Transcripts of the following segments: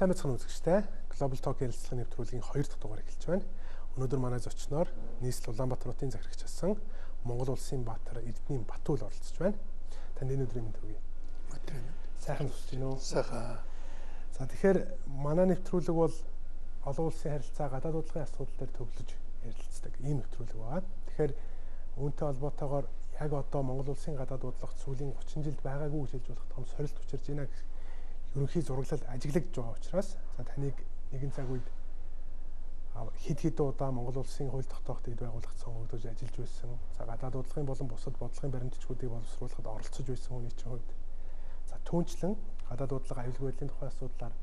Сайн мэцхан үзэгчтэй Global Talk ярилцлагын нэвтрүүлгийн 2 дахь дугаар эхэлж байна. Өнөөдөр манай зочноор нийслэл Улаанбаатар хотын захирагч асан Монгол улсын баатар Эрдэнийн Батүл оролцож байна. Танд энэ өдрийн мэнд хүргэе. Сайхан тусч гинөө. Сайхан. За тэгэхээр манай нэвтрүүлэг бол олон улсын харилцаа гадаад удалгын асуудал дээр төвлөж ярилцдаг ийм нэвтрүүлэг байна. Тэгэхээр үүнтэй холбоотойгоор яг одоо Монгол улсын гадаад бодлого сүүлийн 30 жилд байгаагүй гэж хэлж болох том сорилт учирж байна ерөнхий зураглал ажиглагдж байгаа учраас за таныг нэгэн цаг үед хэд хэд удаа Монгол улсын хууль тогтооход эд байгууллагт сонгогдож ажиллаж байсан. За гадаад бодлогын болон бусад бодлогын баримтчгуудыг боловсруулахад оролцож байсан хүний чинь хувьд за түүнчлэн гадаад бодлого аюулгүй байдлын тухай асуудлаар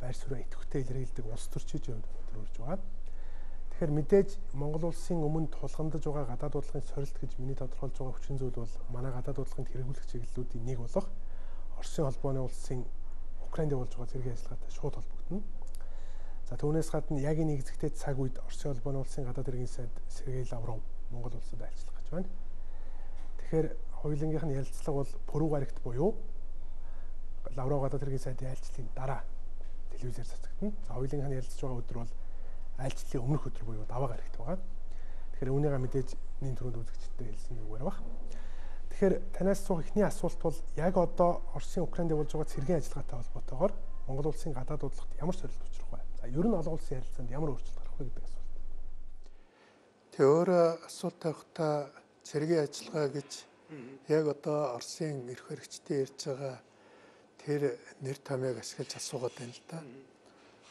байр суурь идэвхтэй илэрхийлдэг улс төрчийн хувьд өндөр байгаа. Тэгэхээр мэдээж Монгол улсын өмнө тулгамдж байгаа гадаад бодлогын сорилт гэж миний тодорхойлж байгаа хүчин зүйл бол манай гадаад бодлогын хэрэгжүүлэх чиглэлүүдийн нэг болох Оросын холбооны улсын Украинд явуулж байгаа зэргийн ажиллагаатай шууд холбогдно. За түүнээс гадна яг энэ нэгзэгтэй цаг үед Оросын холбооны улсын гадаад хэргийн сайд Сергей Лавров Монгол улсад айлчлах гэж байна. Тэгэхээр хоёулынгийнх нь ярилцлага бол пүрэв гарагт буюу Лавров гадаад хэргийн сайдын айлчлалын дараа телевизээр цацагдана. За хоёулынх нь ярилцж байгаа өдөр бол айлчлалын өмнөх өдөр буюу даваа гарагт байгаа. Тэгэхээр үүнийгээ мэдээж нийт төрөнд үзэгчтэй хэлсэн үгээр баг. Тэгэхээр танаас суух ихний асуулт бол яг одоо Оросын Украинд явуулж байгаа цэргийн ажиллагаатай холбоотойгоор Монгол улсын гадаад бодлогот ямар сорилт учрах вэ? За ер нь олон улсын харилцаанд ямар өөрчлөлт гарах вэ гэдэг асуулт. Тэ өөрөө асуулт тавихтаа цэргийн ажиллагаа гэж яг одоо Оросын эрх хэрэгчтэй ярьж байгаа тэр нэр томьёог ашиглаж асуугаад байна л да.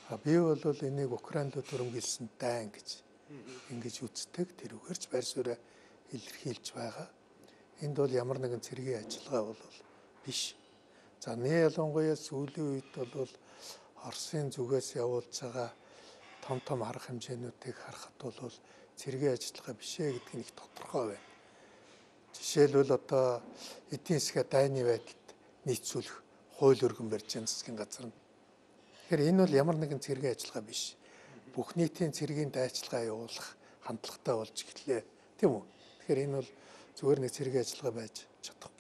А би бол энийг Украинд төрөмгөлсөн дайн гэж ингэж үздэг. Тэрүүгээрч байр сууриа илэрхийлж байгаа. Энд бол ямар нэгэн цэргийн ажиллагаа бол биш. За нэ ялангуяа сүүлийн үед бол Оросын зүгээс явуулж байгаа том том арга хэмжээнүүдийг харахад бол цэргийн ажиллагаа биш ээ гэдг нь их тодорхой байна. Жишээлбэл одоо эдийн засгийн дайны байдалд нийцүүлэх хууль өргөн барьж байгаа засгийн газар нь Тэгэхээр энэ бол ямар нэгэн цэргийн ажиллагаа биш. Бүх нийтийн цэргийн дайчилгаа явуулах хандлагатай болж эхэллээ. Тийм үү? Тэгэхээр энэ бол зүгээр нэг цэргийн ажиллагаа байж чадах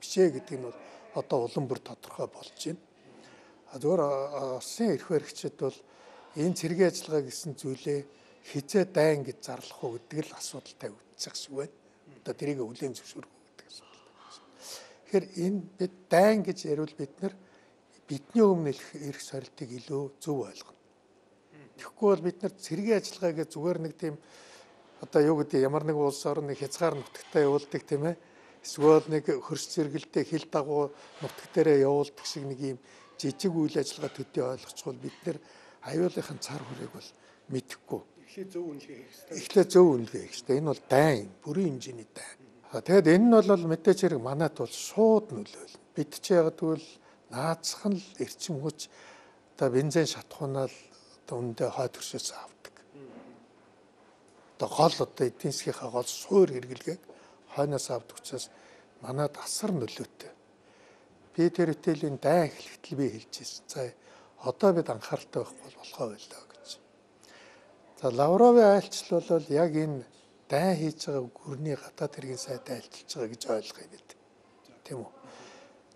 биш ээ гэдэг нь бол одоо улам бүр тодорхой болж байна. Зүгээр Оросын эрх баригчид бол энэ цэргийн ажиллагаа гэсэн зүйлээ хизээ дайн гэж зарлах уу гэдэг л асуудал тавигдчих шиг байна. Одоо тэрийг өвлийн зөвшөөрөх гэдэг асуудал. Тэгэхээр энэ бид дайн гэж яриул бид нар бидний өмнө ирэх сорилтыг илүү зөв ойлгоно. Тэгэхгүй бол бид нар цэргийн ажиллагаагээ зүгээр нэг тийм одоо юу гэдэг ямар нэг улс орн нэг хязгаар нутагтаа явуулдаг тийм ээ. Эсвэл нэг хөрс зэрэгэлдээ хил дагуу нутаг дээрээ явуулдаг шиг нэг юм жижиг үйл ажиллагаа төдий ойлгочихвол бид нар аюулынхын цар хүрээг бол мэдэхгүй. Эхлээ зөв үнэлгээ хийх хэрэгтэй. Эхлээ зөв үнэлгээ хийх хэрэгтэй. Энэ бол дайн, бүрийн хэмжээний дайн. Тэгээд энэ нь бол мэдээж хэрэг манайд бол шууд нөлөөлнө. Бид ч яг тэгвэл наацх нь л эрчим хүч одоо бензин шатхуунаа л одоо үндэ хой төршөөс авдаг. Одоо гол одоо эдийн засгийнхаа гол суур хэрэглэгээг хойноос авдаг учраас манад асар нөлөөтэй. Би тэр хэтээлийн дай эхлэхэд л би хэлж ирсэн. За одоо бид анхааралтай байхгүй болохоо байлаа гэж. За Лавровын айлчлал бол яг энэ дай хийж байгаа гүрний гадаад хэргийн сайд айлчилж байгаа гэж ойлгоё бид. Тийм үү?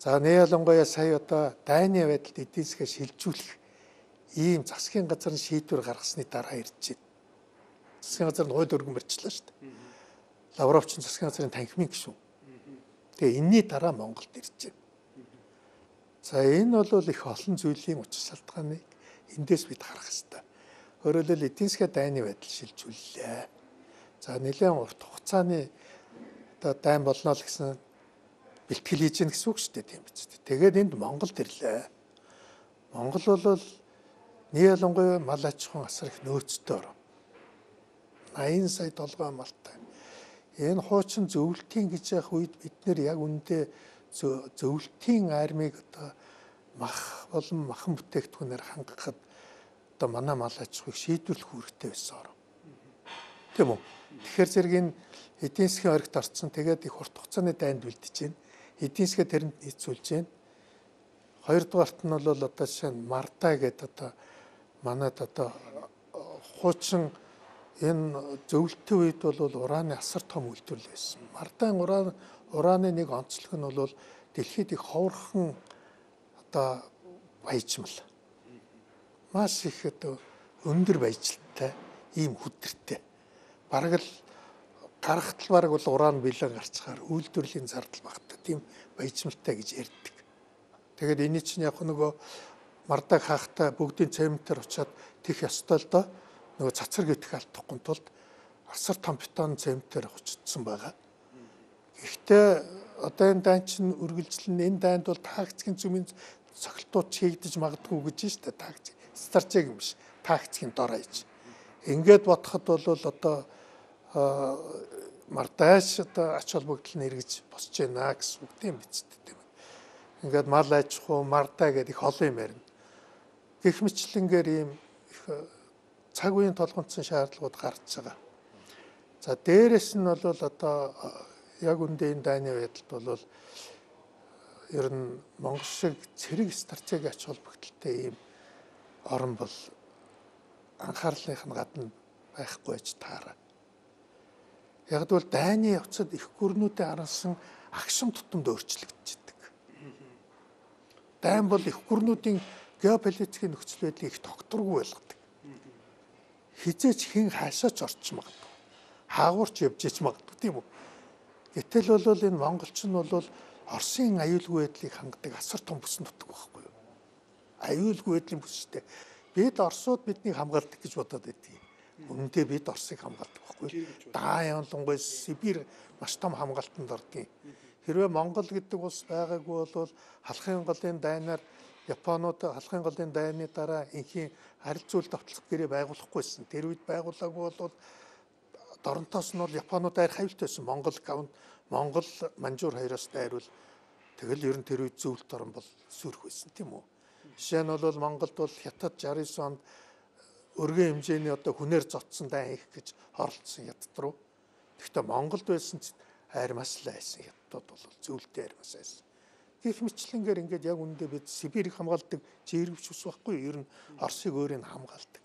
За нэ ялангуяа сая одоо дайны байдалд эдийн засгаа шилжүүлэх ийм засгийн газар шийдвэр гаргасны дараа ирж байна. Засгийн газар нь хууль өргөн барьчлаа шүү дээ. Лавровч нь засгийн газрын танхимын гишүүн. Тэгээ энэний дараа Монголд ирж байна. За энэ бол их олон зүйлийн учир шалтгааныг эндээс бид харах хэрэгтэй. Өөрөөр хэлбэл эдийн засгийн дайны байдал шилжүүллээ. За нэлээд урт хугацааны одоо дайн болно л гэсэн бэлтгэл хийж гэнэ гэсэн үг шүү дээ тийм биз дээ. Тэгээд энд Монголд ирлээ. Монгол бол ялангуяа мал аж ахуйн асар их нөөцтэй орн. 80 сая долгоо малтай. Энэ хуучин зөвлөлтийн гэж явах үед бид нэр яг үндэ зөвлөлтийн армийг одоо мах болон махан бүтээгдэхүүнээр хангахад одоо манай мал аж ахуйг шийдвэрлэх үүрэгтэй байсан орн. Тийм үү? Тэгэхээр зэрэг энэ эдийн засгийн оргид орцсон тэгээд их урт хугацааны дайнд бэлдэж байна эдийн засгээ тэрэнд нийцүүлж байна. Хоёрдугаарт нь бол одоо жишээ нь Марта гэдэг одоо манад одоо хуучин энэ зөвлөлтийн үед бол ураны асар том үйлдвэрлэл байсан. Мартаан уран ураны нэг онцлог нь бол дэлхийд их ховорхон одоо баяжмал. маш их одоо өндөр баяжилттай ийм хүдэртэй. Бараг л гарахтал бараг бол уран бэлэн гарцгаар үйлдвэрлэлийн зардал багтдаг. Тийм баяжмалтай гэж ярьдаг. Тэгээд энэ чинь яг нөгөө мардаг хаахта бүгдийн цементээр очиад тэх ёстой л доо нөгөө цацар гитэх алдахгүй тулд асар том бетон цементээр очсон байгаа. Гэхдээ одоо энэ дан чинь үргэлжлэн энэ дайнд бол таагцгийн зүмийн цогтууд хийгдэж магадгүй гэж штэ таагц стратеги юм биш таагцгийн дор аяж. Ингээд бодоход бол одоо мартааш одоо ач холбогдол нь эргэж босч байна гэсэн үг тийм биз дээ ингээд мал аж ахуй мардаа гэдэг их олон юм ярина. Гэх мэтлэнгээр ийм их цаг үеийн толгонцсон шаардлагууд гарч байгаа. За дээрэс нь бол одоо яг үндэ энэ дайны байдалд бол ер нь Монгол шиг цэрэг стратеги ач холбогдолтой ийм орн бол анхаарлынх нь гадна байхгүй байж таараа. Яг бол дайны явцад их гүрнүүдэд харансан агшин тутамд өөрчлөгдөж дайн бол их гүрнүүдийн геополитикийн нөхцөл байдлыг их тогтворгүй байлгадаг. Хизээч хэн хаашаач орч магадгүй. Хаагуурч явж ич магадгүй тийм үү? Гэтэл бол энэ монголч нь бол Оросын аюулгүй байдлыг хангадаг асар том бүсэн нутаг байхгүй юу? Аюулгүй байдлын бүстэй. Бид Оросууд биднийг хамгаалдаг гэж бодоод байдгийг. Өмнөдөө бид Оросыг хамгаалдаг байхгүй? Даа явлангуй Сибирь маш том хамгаалтанд ордгийг Хэрвээ Монгол гэдэг улс байгаагүй бол халахын голын дайнаар Японууд халахын голын дайны дараа инхийн харилцуул давталх гэрээ байгуулахгүйсэн. Тэр үед байгуулаагүй бол доронтоос нь бол Японууд айр хавилт байсан. Монгол каунт Монгол манжуур хоёроос дайруул тэгэл ер нь тэр үед зөвлөлт орон бол сүрх байсан тийм үү. Жишээ нь бол Монголд бол хятад 69 онд өргөн хэмжээний одоо хүнээр зодсон дай их гэж оролцсон хятад руу. Гэхдээ Монголд байсан хайр маш л айсан хятадууд бол зөвлөлтөө хайр маш айсан. Гэх мэтлэнгээр ингээд яг үндэ бид Сибирийг хамгаалдаг жиргэвч ус байхгүй ер нь Оросыг өөрийг хамгаалдаг.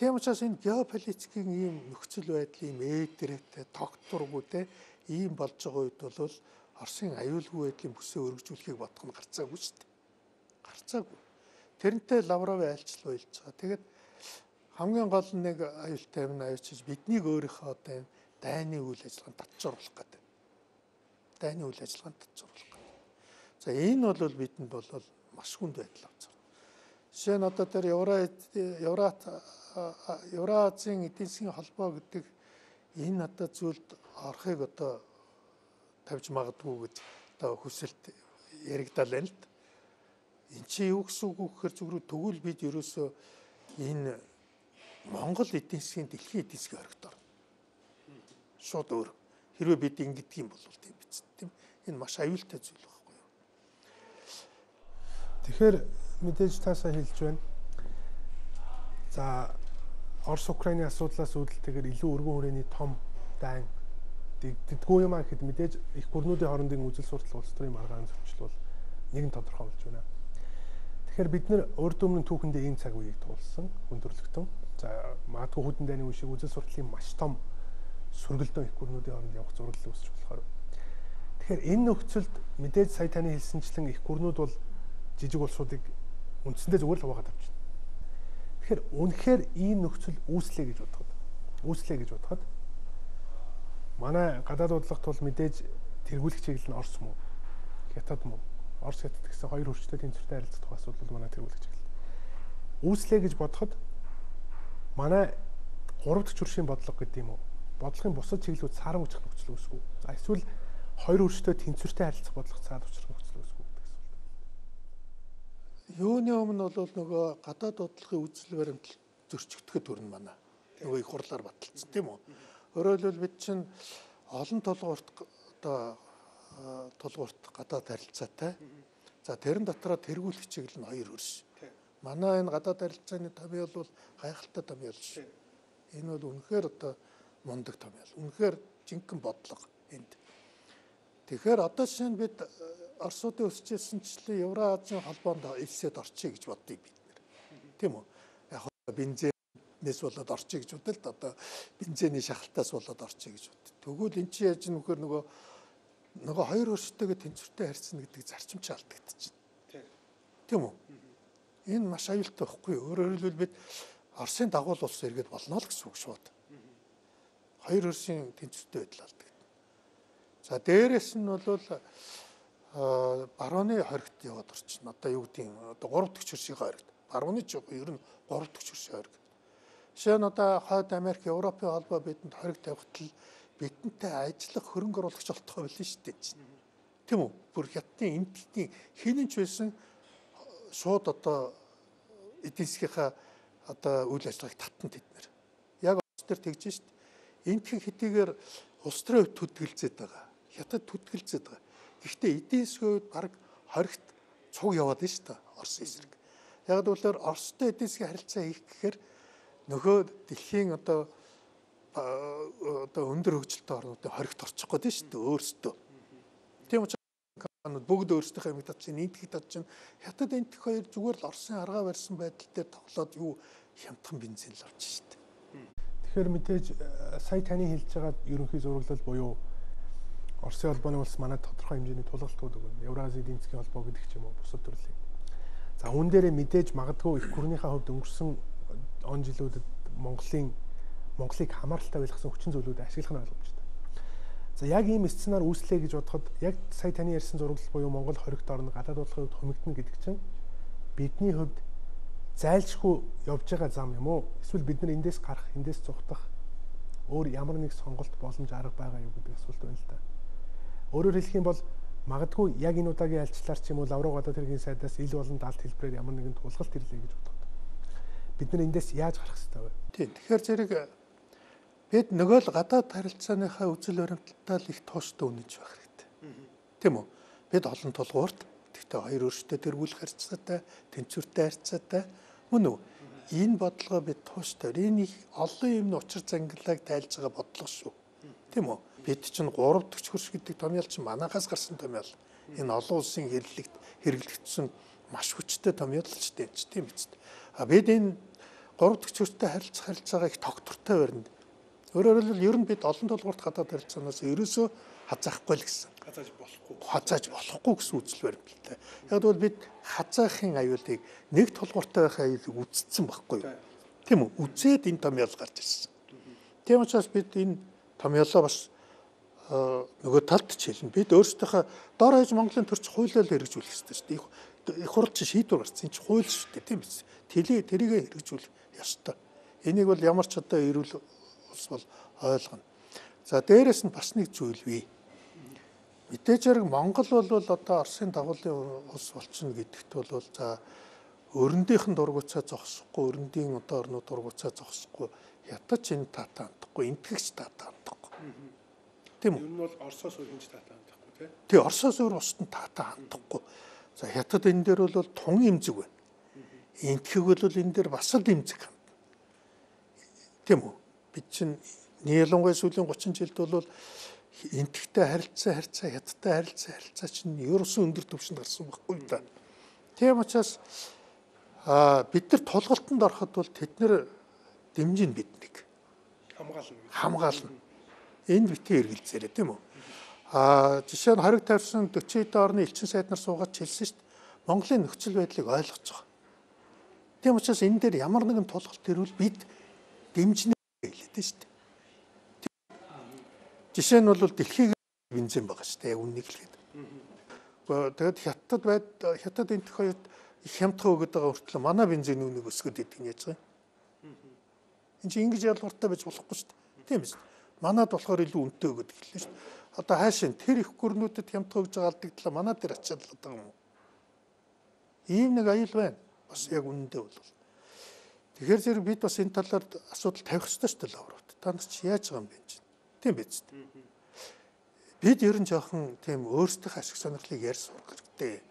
Тийм учраас энэ геополитикийн ийм нөхцөл байдлын ээдрэтэй тогтворгүй те ийм болж байгаа үед бол Оросын аюулгүй байдлын бүсээ өргөжүүлэхийг бодох нь гарцаагүй шүү дээ. Гарцаагүй. Тэрнтэй Лавровын айлчлал байлж байгаа. Тэгээд хамгийн гол нэг аюултай юм аюулчиж биднийг өөрийнхөө одоо дайны үйл ажиллагаанд татжууруулах гэдэг. Дайны үйл ажиллагаанд татжууруулах гэдэг. За энэ бол бидэнд бол маш хүнд байдал авцар. Жишээ нь одоо тэр Еврат Еврат Евразийн эдийн засгийн холбоо гэдэг энэ одоо зүйлд орохыг одоо тавьж магадгүй гэж одоо хүсэлт яригдал байна л да. Эн чи юу гэсэн үг вэ гэхээр зүгээр тэгвэл бид ерөөсөө энэ Монгол эдийн засгийн дэлхийн эдийн засгийн оргидор шууд өөр. Хэрвээ бид ингэдэг юм бол тийм биз тийм. Энэ маш аюултай зүйл юу. Тэгэхээр мэдээж таасаа хэлж байна. За Орос Украины асуудлаас үүдэлтэйгээр илүү өргөн хүрээний том дайн дэгддэггүй юм а гэхэд мэдээж их гүрнүүдийн хоорондын үзэл суртал улс төрийн маргаан зөрчил бол нэгэн тодорхой болж байна. Тэгэхээр бид нэр урд өмнө түүхэндээ ийм цаг үеийг туулсан хүндрэлтэн. За магадгүй хүдэн дайны үе шиг үзэл суртлын маш том сүргэлдэн их гүрнүүдийн хооронд явах зураглал үүсч болохоор. Тэгэхээр энэ нөхцөлд мэдээж сая таны хэлсэнчлэн их гүрнүүд бол жижиг улсуудыг үндсэндээ зүгээр л хуваагаад авчихна. Тэгэхээр үнэхээр ийм нөхцөл үүслэе гэж бодоход үүслэе гэж бодоход манай гадаад бодлогот бол мэдээж тэргүүлэх чиглэл нь Орос мөн Хятад мөн Орос Хятад гэсэн хоёр хөрчтэй тэнцвэртэй харилцах асуудал бол манай тэргүүлэх чиглэл. Үүслэе гэж бодоход манай гурав дахь төршийн бодлого гэдэг юм уу? бодлогын бусад чиглэлүүд саран үжих нөхцөл үүсгэв. За эсвэл хоёр өрштэй тэнцвэртэй харилцах бодлого цаад учрах нөхцөл үүсгэв гэсэн үг. Юуны өмнө бол нөгөө гадаад бодлогын үзэл баримтал зөрчигдөхэд төрн манай. Нөгөө их хурлаар баталсан тийм үү? Өөрөөр хэлбэл бид чинь олон толгуурт одоо толгуурт гадаад харилцаатай. За тэрэн дотроо тэргүүлэх чиглэл нь хоёр өрш. Манай энэ гадаад харилцааны томьёол бол гайхалтай томьёол шүү. Энэ бол үнэхээр одоо мундаг том ял. Үнэхээр жинхэнэ бодлого энд. Тэгэхээр одоо нь бид Оросуудын өсчихсэнчлэн Евразийн холбоонд эвсэд орчих гэж боддгийг бид нэр. Тийм үү? Яг бензинээс болоод орчих гэж да. Одоо бензиний шахалтаас болоод орчих гэж бод. Тэгвэл эн чинь яаж нөхөр нөгөө нөгөө хоёр өршөлтөйгээ тэнцвэртэй харьцна гэдэг зарчим ч алдагдчихна. Тийм үү? Энэ маш аюултай байхгүй. Өөрөөр хэлбэл бид Оросын дагуул улс иргэд болно л гэсэн үг шууд. Хоёр өрсийн тэнцвэртэй байдал алдаг. За дээрэс нь бол барууны хоригт яваад орчихно. Одоо юу гэдгийг одоо 3 дахь хөршийн хоригт. Барууны ч ер нь 3 дахь хөршийн хоригт. Жишээ нь одоо Хойд Америк, Европын холбоо бидэнд хориг тавихтал бидэнтэй ажиллах хөрөнгө оруулагч болтгоо билээ шүү дээ. Тийм үү? Бүр хятадын эмтдийн хинэн ч байсан шууд одоо эдийн засгийнхаа одоо үйл ажиллагааг татна тэд нэр. Яг улс төр тэгж шít. Энтхэн хэдийгээр улс төрөө төдгөлцөд байгаа. Хятад төдгөлцөд байгаа. Гэхдээ эдийн засгийн үед баг хоригт цуг яваад нь шүү дээ. Орос эсрэг. Яг гэвэл Оростой эдийн засгийн харилцаа хийх гэхээр нөхөө дэлхийн одоо одоо өндөр хөгжилтэй орнуудын хоригт орчих гээд шүү дээ өөрсдөө. Тийм учраас компаниуд бүгд өөрсдийнхөө юм татчих, нийтгийг татчих. Хятад энтх хоёр зүгээр л Оросын аргаа барьсан байдал дээр тоглоод юу хямдхан бензин л авч шүү дээ. Тэгэхээр мэдээж э, сая таны хэлж байгаа ерөнхий зураглал буюу Оросын холбооны улс манай тодорхой хэмжээний тулгалтууд өгнө. Евразийн эдийн засгийн холбоо гэдэг ч юм уу бусад төрлийн. За үүн дээрээ мэдээж магадгүй их гүрнийхээ хувьд өнгөрсөн он жилүүдэд Монголын Монголыг хамааралтай байлгасан хүчин зүйлүүд ашиглах нь ойлгомжтой. За яг ийм сценаар үүслэе гэж бодоход яг сая таны ярьсан зураглал буюу Монгол хоригт орно гадаад бодлогын хувьд хумигдана гэдэг чинь бидний хувьд зайлшгүй явж байгаа зам юм уу? Эсвэл бид нар эндээс гарах, эндээс зугтах өөр ямар нэг сонголт боломж арга байгаа юу гэдэг асуулт байна л да. Өөрөөр хэлэх юм бол магадгүй яг энэ удаагийн альчлаар ч юм уу лавруу гадаад хэргийн сайдаас ил болон далд хэлбэрээр ямар нэгэн тулгалт ирлээ гэж бодоход бид нар эндээс яаж гарах хэрэгтэй вэ? Тийм. Тэгэхээр зэрэг бид нөгөө л гадаад харилцааныхаа үзэл баримталтаа л их тууштай үнэж байх хэрэгтэй. Тийм үү? Бид олон тулгуурт гэхдээ хоёр өөртөө тэргүүлэх харилцаатай, тэнцвэртэй харилцаатай Мөн үү? Энэ бодлогоо бид тууштай. Энэ их олон юм учир зангилааг тайлж байгаа бодлого шүү. Тийм үү? Бид чинь 3 дахь хөрш гэдэг томьёол чинь манахаас гарсан томьёол. Энэ олон улсын хэрлэгт хэрэглэгдсэн маш хүчтэй томьёол ч тийм биз дээ. А бид энэ 3 дахь хөрштэй харилцах харилцаагаа их тогтвортой барина. Өөрөөр хэлбэл ер нь бид олон тулгуурт гадаад харилцаанаас ерөөсөө хазаахгүй л гэсэн. Хазааж болохгүй. Хазааж болохгүй гэсэн үзэл баримталтай. Яг бол бид хазаахын аюулыг нэг тулгууртай байх аюулыг үздсэн байхгүй юу? Тийм үү? Үзээд энэ томьёол гарч ирсэн. Тийм учраас бид энэ томьёолоо бас нөгөө талд ч хэлнэ. Бид өөрсдийнхөө дор хаяж Монголын төрч хуулиар хэрэгжүүлэх ёстой шүү дээ. Их хурл чи шийдвэр гарсан чи хууль шүү дээ тийм биз. Тэлээ тэрийг хэрэгжүүлэх ёстой. Энийг бол ямар ч одоо эрүүл ус бол ойлгоно. За дээрэс нь бас нэг зүйл бий. Мэдээж хэрэг Монгол бол одоо Оросын дагуулын улс болчихно гэдэгт бол за өрөндийнхэн дургуцаа зогсохгүй, өрөндийн одоо орнууд дургуцаа зогсохгүй ятаж энэ татаа андахгүй, энтгэгч татаа андахгүй. Тийм үү? Ер нь бол Оросоос өөр хинж татаа андахгүй тий. Тий, Оросоос өөр устд татаа андахгүй. За хятад энэ дээр бол тун имзэг байна. Энтгэг бол энэ дээр бас л имзэг ханд. Тийм үү? Бид чинь ялангуяа сүүлийн 30 жилд бол энтгэгтэй харилцаа харилцаа хятадтай харилцаа харилцаа чинь ерөөсөн өндөр түвшинд гарсан байхгүй да. Тийм учраас а бид нар тулгалтанд ороход бол тэд нар дэмжин биднийг хамгаална хамгаална. Энд битгий эргэлзээрэй тийм үү? А жишээ нь хориг тавьсан 40 эд орны элчин сайд нар суугаад хэлсэн шүү дээ. Монголын нөхцөл байдлыг ойлгож байгаа. Тийм учраас энэ дээр ямар нэгэн тулгалт ирвэл бид дэмжнэ хэлээд шүү дээ. Жишээ нь бол дэлхийг бензин байгаа шүү дээ. Үннийг хэлгээд. Тэгээд хятад байд хятад энэ хоёрт их хямдхан өгöd байгаа хүртэл манай бензин үүнийг өсгöd идэг нь яаж байгаа юм. Энд чинь ингэж ялгууртай байж болохгүй шүү дээ. Тийм биз. Манад болохоор илүү үнэтэй өгöd хэллээ шүү дээ. Одоо хаашийн тэр их гүрнүүдэд хямдхан өгж байгаа алдагдлаа манай дээр ачаалал байгаа юм? Ийм нэг аюул байна. Бас яг үнэндээ бол. Тэгэхээр зэрэг бид бас энэ талаар асуудал тавих хэрэгтэй шүү дээ лаврууд. Та нар чи яаж байгаа юм бэ чинь? Тийм биз дээ. Бид ер нь жоохон тийм өөрсдөх ашиг сонирхлыг ярьж сурах хэрэгтэй.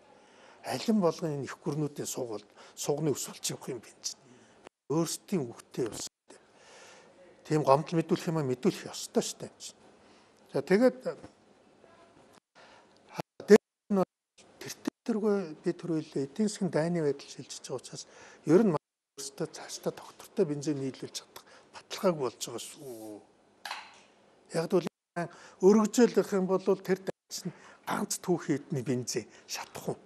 Алин болгон энэ их гүрнүүдийн суугал сугны ус болж явах юм биш. Өөрсдийн үгтэй явсан. Тийм гомдол мэдүүлэх юм мэдүүлэх ёстой шүү дээ. За тэгээд тэртэргүй би төрүүлээ эдийн засгийн дайны байдал шилжиж байгаа учраас ер нь өөрсдөө цаашдаа доктортой бензин нийлүүлж чадах баталгааг болж байгаа шүү. Яг бол өргөжөөлөх юм бол тэр чинь ганц түүх хэдний бензин шатах уу.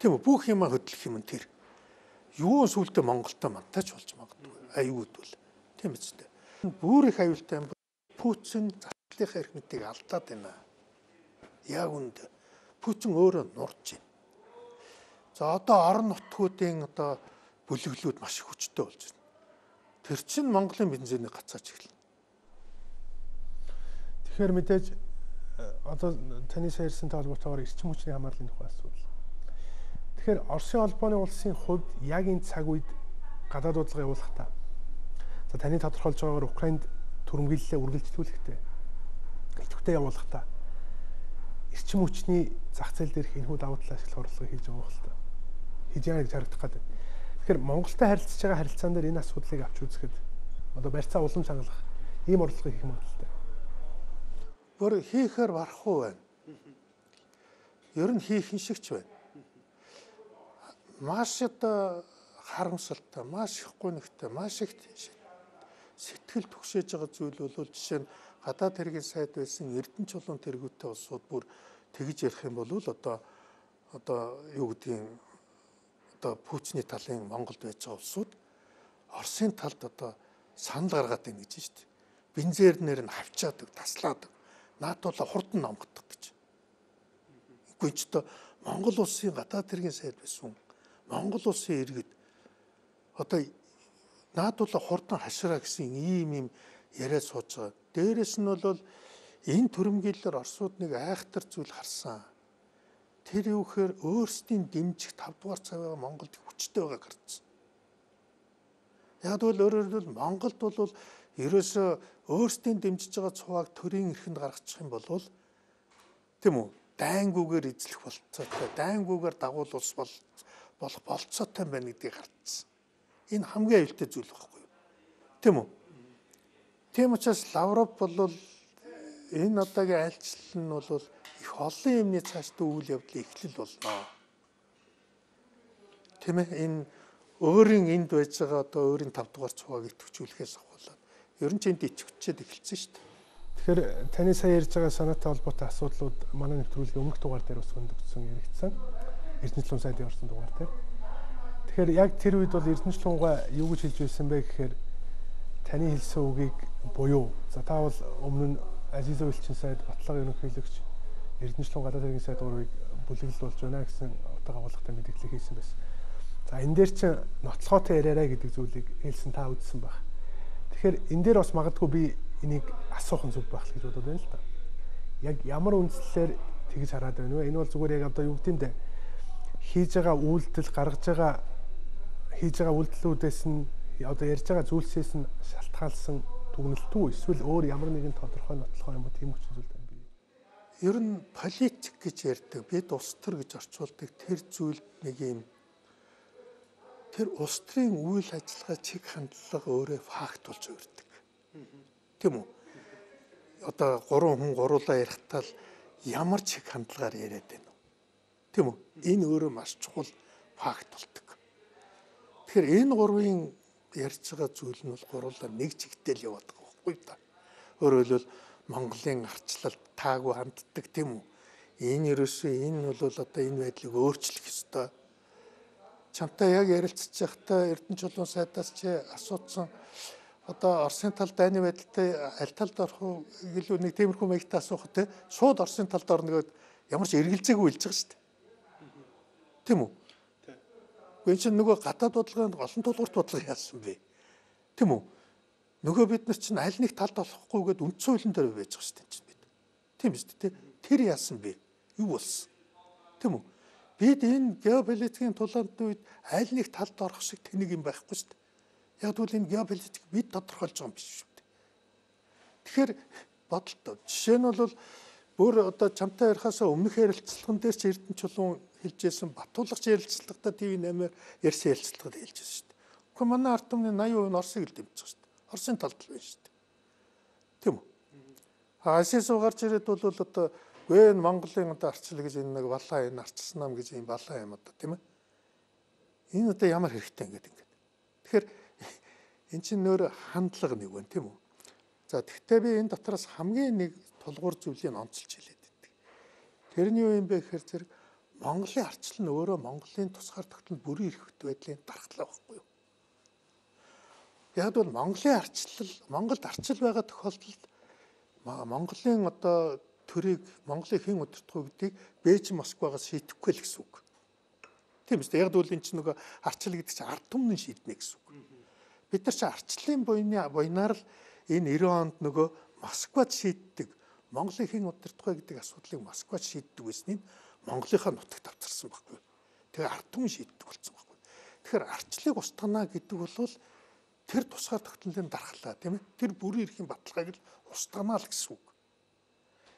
Тийм үү? Бүх юма хөдлөх юм тэр. юу сүултээ Монголтой мантаач болж магадгүй. Аюуд бол тийм үстэй. Бүр их аюултай юм. Путин затлынхаа эрх мэдийг алдаад байна. Яг үнд Путин өөрөө нурж байна. За одоо орон нутгуудын одоо бүлэглүүд маш их хүчтэй болж байна. Тэр чинь Монголын бензинийг гацаач эхэлнэ. Тэгэхээр мэдээж э, одоо таны саярсантай холбоотойгоор эрчим хүчний хамаарлын тухай асуудал. Тэгэхээр Оросын холбооны улсын хувьд яг энэ цаг үед гадаад бодлого явуулахдаа за таны тодорхойлж байгаагаар Украинд түрэмгийллээ үргэлжлүүлэхтэй идэвхтэй явуулахдаа эрчим хүчний зах зээл дээрх энэхүү давуу талаа ашиглах орлогыг хийж байгаа хэл та. Хийж яана гэж харагдах гэдэг. Тэгэхээр Монголтой харилцаж байгаа харилцаан дээр энэ асуудлыг авч үзэхэд одоо барьцаа улам чангалах ийм орлогыг хийх магадлалтай. Бүр хийхээр барахгүй байна. Ер нь хийх шиг ч байна. Маш одоо харамсалтай, маш их гонхтой, маш их сэтгэл түгшээж байгаа зүйл бол жишээ нь гадаад хэргийн сайд байсан Эрдэнэ чулуун тэргүүтэй улсууд бүр тэгж ярих юм бол одоо одоо юу гэдгийг одоо Путиний талын Монголд байж байгаа улсууд Оросын талд одоо санал гаргаад байна гэж шүү дээ. Бензернэр нь хавчаадаг, таслаадаг. НАТО-ло хурдан номгодог гэж. Үгүй ч одоо Монгол улсын гадаад хэргийн сайд байсан. Монгол улсын иргэд одоо НАТО-ло хурдан хашраа гэсэн ийм юм яриа сууж байгаа. Дээрэс нь бол энэ төрөмгийлэлээр Оросууд нэг айхтар зүйл харсан тэр юу гэхээр өөрсдийн дэмжих 5 дугаар цавьяа Монголд хүчтэй байгааг харсан. Яг бол өөрөөр хэлбэл Монголд бол ерөөсөө өөрсдийн дэмжиж байгаа цувааг төрийн эрхэнд гаргачих юм бол тийм үү дайнгүйгээр эзлэх болцоотой дайнгүйгээр дагуул ус бол болох болцоотой байна гэдгийг хардсан. Энэ хамгийн аюултай зүйл байхгүй юу? Тийм үү? Тийм учраас Лавров бол энэ одоогийн айлчлал нь бол их олон юмны цаашдаа үйл явдлын эхлэл болно. Тийм ээ энэ өөрийн энд байж байгаа одоо өөрийн 5 дугаар цугааг идэвхжүүлэхээс ахуулаад ер нь ч энд ичвчээд эхэлсэн шүү дээ. Тэгэхээр таны сая ярьж байгаа санаатай холбоотой асуудлууд манай нэвтрүүлгийн өмнөх дугаар дээр бас хөндөгдсөн яригдсан. Эрдэнэчлэн сайдын орсон дугаар дээр. Тэгэхээр яг тэр үед бол Эрдэнэчлэнгаа юу гэж хэлж байсан бэ гэхээр таны хэлсэн үгийг буюу за та бол өмнө нь Азизов элчин сайд батлага ерөнхийлөгч Эрдэнэчлэн гадаад хэргийн сайд урыг бүлэглэл болж байна гэсэн утга агуулгатай мэдээлэл хийсэн байсан. За энэ дээр чинь нотлохоотой яриараа гэдэг зүйлийг хэлсэн та үзсэн баг. Тэгэхээр энэ дээр бас магадгүй би энийг асуух зүг байх л гэж бодод байна л да. Яг ямар үндслээр тэгж хараад байна вэ? Энэ бол зүгээр яг одоо юу гэдэм бэ? Хийж байгаа үйлдэл гаргаж байгаа хийж байгаа үйлдэлүүдээс нь одоо ярьж байгаа зүйлсээс нь шалтгаалсан дүгнэлтүү эсвэл өөр ямар нэгэн тодорхой нотлохоо юм уу тийм хүчин зүйл ер нь политик гэж ярьдаг, бид улс төр гэж орчуулдаг тэр зүйл нэг юм тэр улс төрийн үйл ажиллагаа чиг хандлага өөрөө факт болж өрдөг. Тийм үү? Одоо гурван хүн гуруулаа ярихдаа л ямар чиг хандлагаар яриад байна вэ? Тийм үү? Энэ өөрөө маш чухал факт болдог. Тэгэхээр энэ гурвын ярьж байгаа зүйл нь бол гуруулаа нэг чигтэл яваад байгаа байхгүй да. Өөрөөр хэлбэл Монголын арчлалд таагүй ханддаг тийм үү? Энэ ерөөсөө энэ бол одоо энэ байдлыг өөрчлөх ёстой. Чамтай яг ярилцж байхдаа Эрдэнэ чулуун сайдаас чи асуусан одоо Оросын тал дайны байдалтай аль талд орох уу гэлүү нэг тиймэрхүү маягтай асуух те шууд Оросын талд орно гэд ямар ч эргэлзээгүй хэлж байгаа шүү дээ. Тийм үү? Гүн чинь нөгөө гадаад бодлогын олон тулгуурт бодлого яасан бэ? Тийм үү? Нөгөө бид нар чинь аль нэг талд болохгүйгээд үндсэн хуулийн дээр байж байгаа шүү дээ бид. Тийм биз дээ. Тэр яасан бэ? Юу болсон? Тийм үү? Бид энэ геополитикийн тулаанд үед аль нэг талд орох шиг тэнийг юм байхгүй шүү дээ. Яг тэгвэл энэ геополитик бид тодорхойлж байгаа юм биш шүү дээ. Тэгэхээр бодолтой. Жишээ нь бол бүр одоо чамтай ярихаас өмнөх ярилцлаган дээр ч Эрдэнэ чулуун хэлжсэн Батуулагч ярилцлагата ТV8-аар ярьсан ярилцлагад хэлжсэн шүү дээ. Гэхдээ манай ард түмний 80% нь Оросыг л дэмжиж шүү дээ. Оросын талд л байна шүү дээ. Тийм үү? Асис гарч ирээд бол одоо гээ Монголын одоо арчил гэж энэ нэг балаа энэ арчилсан нам гэж юм балаа юм одоо тийм ээ. Энэ одоо ямар хэрэгтэй ингээд ингээд. Тэгэхээр эн чинь нөр хандлага нэг байна тийм үү? За тэгвэл би энэ дотроос хамгийн нэг тулгуур зүйлийг онцолж хэлээд байдаг. Тэр нь юу юм бэ гэхээр зэрэг Монголын арчлал нь өөрөө Монголын тусгаар тогтмол бүрийн эрхт байдлын дархлаа байхгүй юу? Яг бол Монголын арчлал Монголд арчил байгаа тохиолдолд Монголын одоо төрийг Монголын хэн удирдах вэ гэдгийг Бээжин Москвагаас шийдэхгүй л гэсэн үг. Тийм үстэй. Яг бол энэ чинь нөгөө арчлал гэдэг чинь ард түмний шийднэ гэсэн үг. Бид нар чинь арчлалын буйны буйнаар л энэ 90 онд нөгөө Москвад шийддэг Монголын хэн удирдах вэ гэдэг асуудлыг Москвад шийддэг байсныг Монголынхаа нутагт авчирсан байхгүй. Тэгээ ард түмэн шийддэг болсон байхгүй. Тэгэхээр арчлыг устгана гэдэг бол тэр тусгаар тогтнолын дархлаа тийм ээ. Тэр бүрийн эрхийн баталгааг л устгана л гэсэн үг.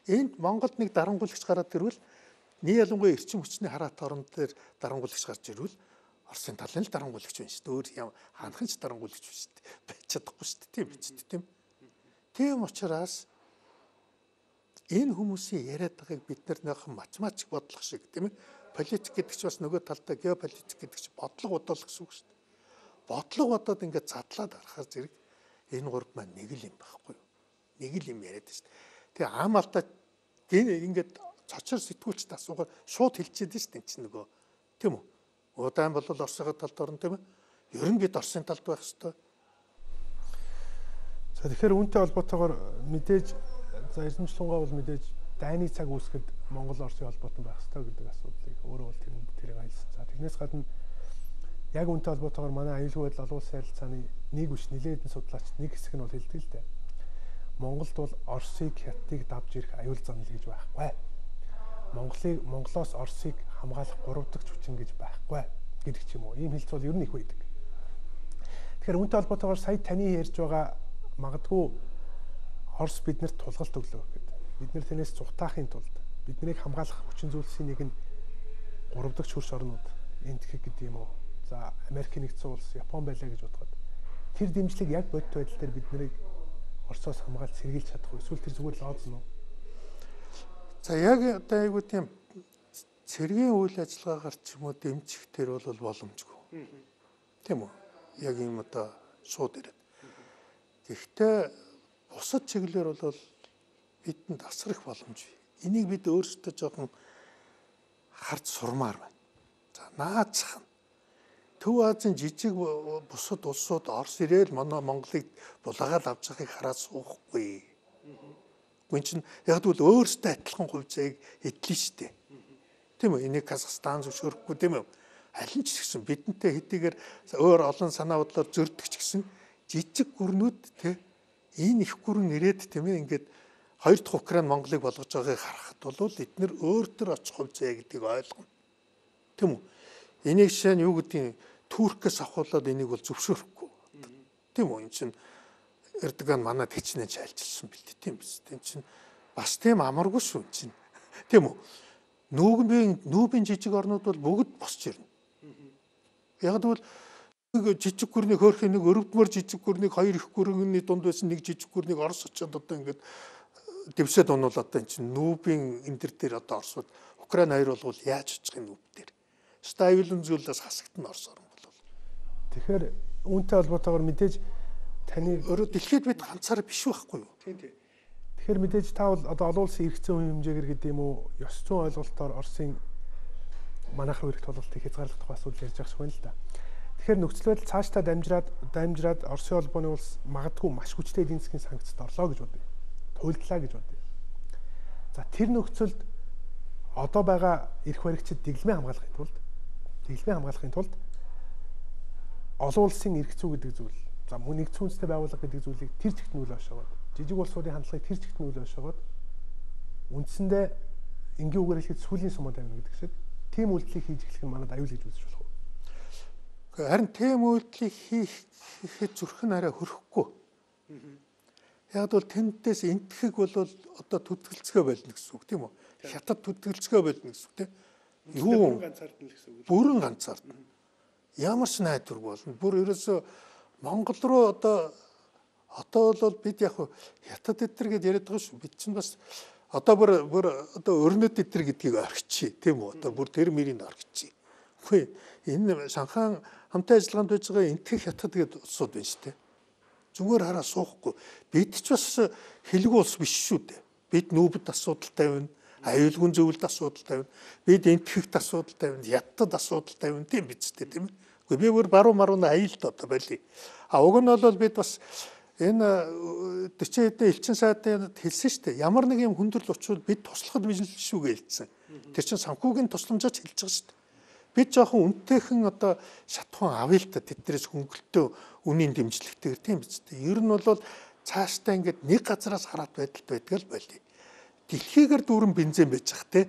Энд Монголд нэг дарангуулагч гараад ирвэл нэг ялангуяа эрчим хүчний хараат орон дээр дарангуулагч гарч ирвэл Оросын талын л дарангуулагч байна шүү дээ. Өөр юм ханханч дарангуулагч биш дээ. Байж чадахгүй шүү дээ. Тийм биз дээ тийм. Тийм учраас энэ хүмүүсийн яриад байгааг бид нар нэг математик бодлого шиг тийм ээ политик гэдэг чинь бас нөгөө талдаа геополитик гэдэг чинь бодлого бодолго гэсэн үг шүү дээ. Бодлого бодоод ингээд задлаад харахаар зэрэг энэ гурав маань нэг л юм байхгүй юу? Нэг л юм яриад шүү дээ. Тэгээ ам алдаа ингээд цочор сэтгүүлчд асуугаар шууд хэлчихэд шүү дээ чинь нөгөө тийм үү? Удаан бол Оросын талд орно тийм ээ. Ер нь бид Оросын талд байх хэвээр. За тэгэхээр үүнтэй холбоотойгоор мэдээж За Эрдэнэчлэнгаа бол мэдээж дайны цаг үүсгэхэд Монгол Оросын холбоотой байх ёстой гэдэг асуудлыг өөрөө бол тэр тэрийг айлсан. За тэрнээс гадна яг үнтэй холбоотойгоор манай аюулгүй байдал олон улсын харилцааны нэг биш нилээдэн судлаач нэг хэсэг нь бол хэлдэг л дээ. Монголд бол Оросыг хятадыг давж ирэх аюул замл гэж байхгүй. Монголыг Монголоос Оросыг хамгаалах гурав дахь хүчин гэж байхгүй гэдэг ч юм уу. Ийм хэлц бол ер нь их байдаг. Тэгэхээр үүнтэй холбоотойгоор сая таны ярьж байгаа магадгүй Орос биднэрт тулгалт өглөө гэхэд бид нэр тэрнээс цухтаахын тулд биднийг хамгаалах хүчин зүйлсийн нэг нь гурав дахь хөрш орнууд энтхэг гэдэг юм уу. За Америкийн нэгдсэн улс, Япон байлаа гэж бодоход тэр дэмжлэг яг бодит байдал дээр бид нарыг Оросоос хамгаалж сэргийлж чадах уу? Эсвэл тэр зүгээр л ооцно уу? За яг одоо айгуу тийм цэргийн үйл ажиллагаагаар ч юм уу дэмжих тэр бол боломжгүй. Тийм үү? Яг юм одоо шууд ирээд. Гэхдээ бусад чиглэлээр бол бидэнд тасрах боломж бий. Энийг бид өөрсдөө жоохон харж сурмаар байна. За наацхан Төв Азийн жижиг бусад улсууд Орос ирээл манай Монголыг булаагаад авч байгааг хараад суухгүй. Гүн чинь яг л өөрсдөө адилхан хувьцааг эдлэн штэ. Тийм үү? Энийг Казахстан зөвшөөрөхгүй тийм үү? Аль нь ч гэсэн бидэнтэй хэдийгээр өөр олон санаа бодлоор зөрдөг ч гэсэн жижиг гүрнүүд те энэ их гүрэн ирээд тийм ээ ингээд хоёр дахь Украин Монголыг болгож байгааг харахад бол эдгээр өөр төр очих хувьцаа гэдгийг ойлгоно. Тийм үү? Энийг шин юу гэдгийг Туркээс авахуулаад энийг бол зөвшөөрөхгүй. Тийм үү? Энд чинь Эрдоган манад хичнээн шайлжилсан бэлт тийм биз. Энд чинь бас тийм амаргүй шүү чинь. Тийм үү? Нүүбийн нүүбийн жижиг орнууд бол бүгд босч ирнэ. Яг тэгвэл жижиг гүрний хөөрхийн нэг өрөвдмөр жижиг гүрнийг хоёр их гүрний дунд байсан нэг жижиг гүрнийг Орос очоод одоо ингээд дэвсэд онол одоо эн чинь нүүбийн энэ төр дээр одоо Оросууд Украин хоёр болвол яаж очих юм нүүб дээр. Стабилэн зүйлээс хасагдана Орос орн бол. Тэгэхээр үүнтэй холбоотойгоор мэдээж таны өөрөө дэлхийд бид ганцаар биш байхгүй юу? Тийм тийм. Тэгэхээр мэдээж та бол одоо олон улсын эргэцэн үе хэмжээгээр гэдэг юм уу ёс зүйн ойлголтоор Оросын манайх руу ирэх толголтыг хязгаарлах тухай асуудал ярьж байгаа юм л да. Тэгэхээр нөхцөл байдал цаашдаа дамжираад дамжираад Оросын холбооны улс магадгүй маш хүчтэй эдийн засгийн санкцд орлоо гэж бодъё. Туйлдлаа гэж бодъё. За тэр нөхцөлд одоо байгаа эрх баригчид дэглэмээ хамгаалахын тулд дэглэмээ хамгаалахын тулд олон улсын зүй гэдэг зүйл за мөн нэгдсэн үндэсний байгууллага гэдэг зүйлийг тэр чигт нь үл ошоогоод жижиг улсуудын хандлагыг тэр чигт нь үл ошоогоод үндсэндээ энгийн үгээр хэлэхэд сүлийн сумаа тавина гэдэг шиг тийм үйлдэлийг хийж эхлэх нь манад аюул гэж үзэж болох Харин тийм үйлдэлийг хийх хийхэд зүрх нь арай хөрөхгүй. Яг бол тэндээс энтгэх бол одоо түтгэлцгөө болно гэсэн үг тийм үү? Хятад түтгэлцгөө болно гэсэн үг тийм. Юу ганцаардна гэсэн үг. Бүрэн ганцаардна. Ямар ч найдварг болно. Бүр ерөөсөө Монгол руу одоо одоо бол бид яг хятад эдэр гэдээ яриад байгаа шүү. Бид чинь бас одоо бүр бүр одоо өрнөд эдэр гэдгийг орхичих тийм үү? Одоо бүр тэр мөрийг орхичих. Үгүй энэ Шанхаан хамтын ажиллагаанд байж байгаа энтгэх хятад гэдэг улсууд байна шүү дээ. Зүгээр хараа суухгүй. Бид ч бас хэлгүй улс биш шүү дээ. Бид нүүбэд асуудалтай байна. Аюулгүй зөвлөлд асуудал тавина. Бид энтгэхт асуудал тавина. Яттад асуудал тавина тийм биз дээ тийм ээ. Гэхдээ би бүр баруун маруун аюулд одоо байли. А уг нь бол бид бас энэ 40 хэдэн элчин сайдад хэлсэн шүү дээ. Ямар нэг юм хүндрэл учрууд бид туслахад бижил шүү гэлцсэн. Тэр чинь санхүүгийн тусламжаач хэлж байгаа шүү дээ. Бид жоохон үнтэйхэн одоо шатхан авъя л та тэднээс хөнгөлтөө үнийн дэмжлэгтэйгэр тийм биз дээ. Ер нь бол цаашдаа ингээд нэг газараас хараад байдалд байдаг л байли. Дэлхийгээр дүүрэн бензин байж зах те.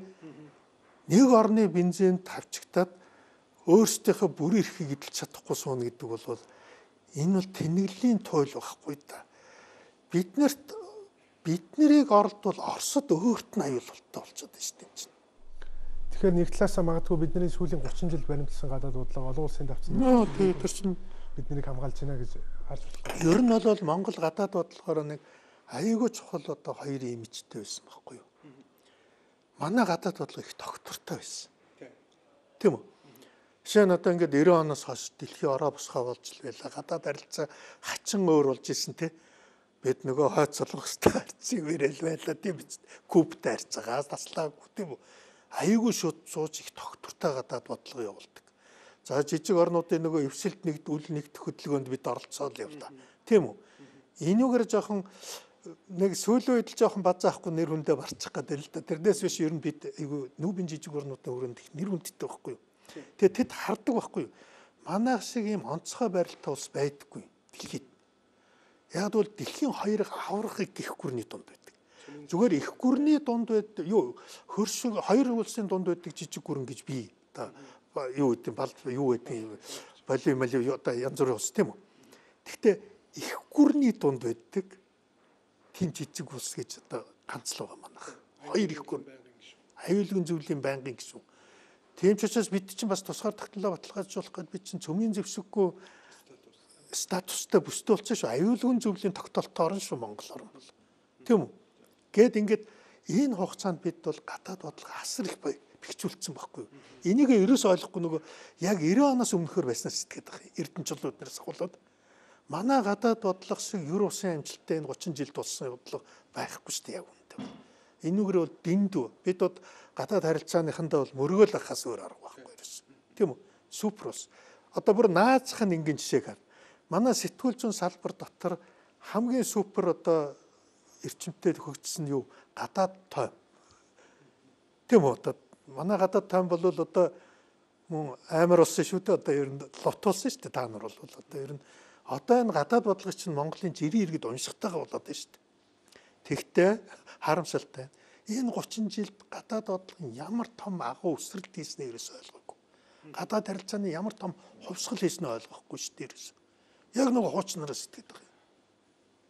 Нэг орны бензин тавчигдаад өөрсдийнхөө бүр эрхийг эдэлж чадахгүй суuna гэдэг бол энэ бол тэнэглийн туйл байхгүй да. Биднэрт биднийг оролдвол Оросд өөрт нь аюултай болчиход байна шүү дээ. Тэгэхээр нэг талаасаа магадгүй бидний сүүлийн 30 жил баримтлсан гадаад бодлого олон улсын давцсан. Нөө тий тэр чинь биднийг хамгаалж байна гэж харж байна. Ер нь бол Монгол гадаад бодлогоор нэг аюулгүй чухал одоо хоёр имижтэй байсан байхгүй юу? Манай гадаад бодлого их тогтвортой байсан. Тийм үү? Жишээ нь одоо ингээд 90 оноос хойш дэлхийн ороо босгоо болж л байла. Гадаад харилцаа хачин өөр болж исэн тий бид нөгөө хойц солонгостой харьцыг ирэл байла тийм биз. Кубтай харьцаагаа таслаагүй тийм үү? Аюулгүй шууд сууж их тогтвортой гадаад бодлого явуулдаг. За жижиг орнуудын нөгөө эвсэлт нэгд үл нэгдэх хөдөлгөөнд бид оролцоод явлаа. Тийм үү? Энүүгээр жоохон нэг сүүлийн үед л жоохон базаахгүй нэр хүндээ барчих гэдэг л да. Тэрнээс биш ер нь бид айгүй нүүбин жижиг орнуудын өрөөнд их нэр хүндтэй байхгүй юу? Тэгээ тэд хардаг байхгүй юу? Манайх шиг ийм онцгой байралтай улс байдаггүй дэлхийд. Яг бол дэлхийн хоёрыг аврахыг гих гүрний дунд байдаг. Зүгээр их гүрний дунд байд юу хөршиг хоёр улсын дунд байдаг жижиг гүрэн гэж би одоо юу гэдэг бал юу гэдэг боли моли одоо янз бүрийн ус тийм үү. Гэхдээ их гүрний дунд байдаг тийм жижиг ус гэж одоо ганц л байгаа манайх. Хоёр их гүрэн. Аюулгүй зөвлөлийн байнгын гişүн. Тийм ч учраас бид чинь бас тусгаар тогтнолоо баталгаажуулах гээд бид чинь цөмийн зэвсэггүй статустай бүстэй болсон шүү. Аюулгүй зөвлөлийн тогтоолттой орн шүү Монгол орн бол. Тийм үү? Гэт ингээд энэ хугацаанд бид бол гадаад бодлого асар их бэхжүүлсэн байхгүй. Энийг ерөөс ойлгохгүй нөгөө яг 90 оноос өмнөхөр байснаас сэтгэхэд байгаа. Эрдэнэчлүүднээс ахуулаад манай гадаад бодлого шиг ер усын амжилттай энэ 30 жилд болсон бодлого байхгүй шүү дээ яг үнэндээ. Энүүгээр бол дэндүү. Бид бод гадаад харилцааныхандаа бол мөргөөл ахаас өөр арга байхгүй ерөөс. Тийм үү? Супер ус. Одоо бүр наазах нь ингийн жишээ хар. Манай сэтгүүл зүйн салбар дотор хамгийн супер одоо эрчимтэй хөгжсөн нь юу? Гадаад тойм. Тийм үү? Одоо манай гадаад тойм бол одоо мөн амар болсон шүү дээ. Одоо ер нь лот болсон шүү дээ. Та нар бол одоо ер нь одоо энэ гадаад бодлого чинь Монголын жирийн иргэд уншихтайгаа болоод байна шүү дээ. Тэгтээ харамсалтай. Энэ 30 жилд гадаад бодлогын ямар том агуу өсрэлт хийснээ ерөөс ойлгоогүй. Гадаад харилцааны ямар том хувьсгал хийснээ ойлгохгүй шүү дээ ерөөс. Яг нэг хуучнараа сэтгэдэг байгаа.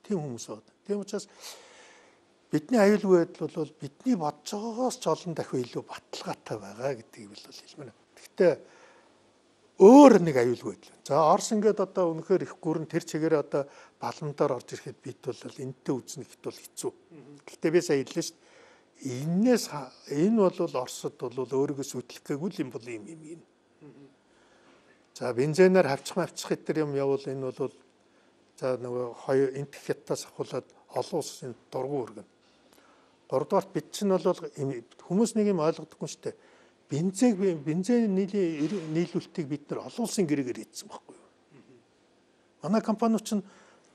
Тийм хүмүүс байна. Тийм учраас бидний аюулгүй байдал бол бидний бодож байгаагаас ч олон дахин илүү баталгаатай байгаа гэдгийг бол хэлмээр. Гэхдээ өөр нэг аюулгүй байдал. За Орос ингээд одоо үнэхээр их гүрэн тэр чигээрээ одоо баламдаар орж ирэхэд бид бол энэтэй үзнэхэд бол хэцүү. Гэхдээ би сая хэллээ шүү дээ. Энээс энэ бол Оросд бол өөрийгөө сүтлэхгүй л юм бол юм юм юм. За бензинаар хавчих мавчих гэтэр юм явуул энэ бол за нөгөө хоёр энтх хятадаас ахуулаад олон улсын дургу өргөн. Гуравдугаарт бид чинь бол хүмүүс нэг юм ойлгодоггүй шүү дээ. Бензэг бензин нийлийн нийлүүлэлтийг бид нар олон улсын гэрээгээр хийсэн байхгүй юу? Манай компаниуд чинь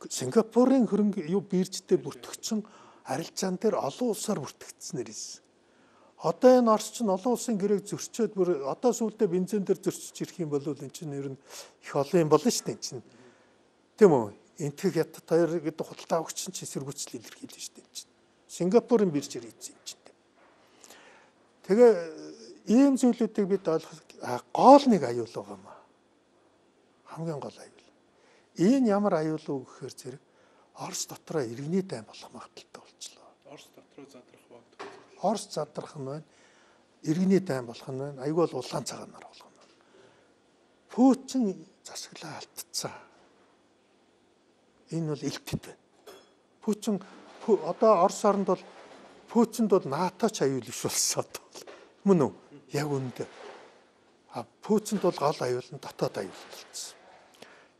Сингапурын хөрөнгө юу биржтэй бүртгэгдсэн арилжаан дээр олон улсаар бүртгэгдсэнээр ирсэн. Одоо энэ Орос чинь олон улсын гэрээг зөрчөөд бүр одоо сүүлдээ бензин дээр зөрчиж ирэх юм бол эн чинь ер нь их олон юм болно шүү дээ эн чинь. Тийм үү? Энтэг ятад хоёр гэдэг худалдаа авагч чинь эсэргүүцэл илэрхийлнэ шүү дээ эн чинь. Сингапурын биржээр хийсэн юм чинь. Тэгээ ийм зүйлүүдийг бид ойлгох гол нэг аюул байгаа маа. Хамгийн гол аюул. Энэ ямар аюул уу гэхээр зэрэг Орос дотроо иргэний дайм болох магадaltaй болчлоо. Орос дотроо задрах багт. Орос задрах нь байна. Иргэний дайм болох нь байна. Аюул улаан цагаанаар болох нь. Путин засаглаа алдцсан. Энэ бол илтгэд байна. Путин одоо Орос оронд бол Путинд бол НАТО ч аюул биш болсон одоо. Мөн үү? Яг үнэндээ. А Путинд бол гол аюул нь дотоод аюул болсон.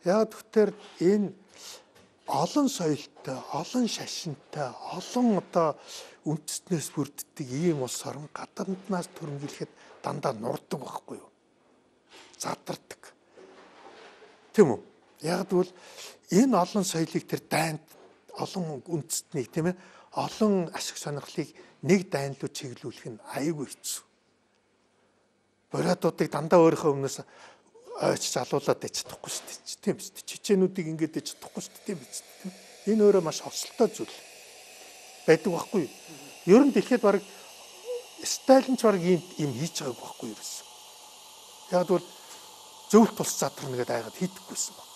Яг тэгэхээр энэ олон соёлтой, олон шашинтай, олон одоо үндэстнээс бүрддэг ийм улс орн гадааднаас төрөнгөлөхэд дандаа нурдаг байхгүй юу? Задардаг. Тийм үү? Яг тэгвэл энэ олон соёлыг тэр дайнд олон үндэстнийг тийм ээ олон ашиг сонирхлыг нэг дайнд руу чиглүүлэх нь аюулгүй хэцүү. Бориодуудыг дандаа өөрийнхөө өмнөөс ойч залуулаад ич чадахгүй шүү дээ. Тийм биз дээ. Чичээнүүдийг ингэж ич чадахгүй шүү дээ. Тийм биз дээ. Энэ өөрөө маш осолтой зүйл байдаг байхгүй юу? Ер нь дэлхийд баг Сталин ч баг ийм юм хийж байгааг байхгүй юу. Яг бол зөвлөлт тус задрна гэдэг айгаад хийдэггүйсэн байхгүй.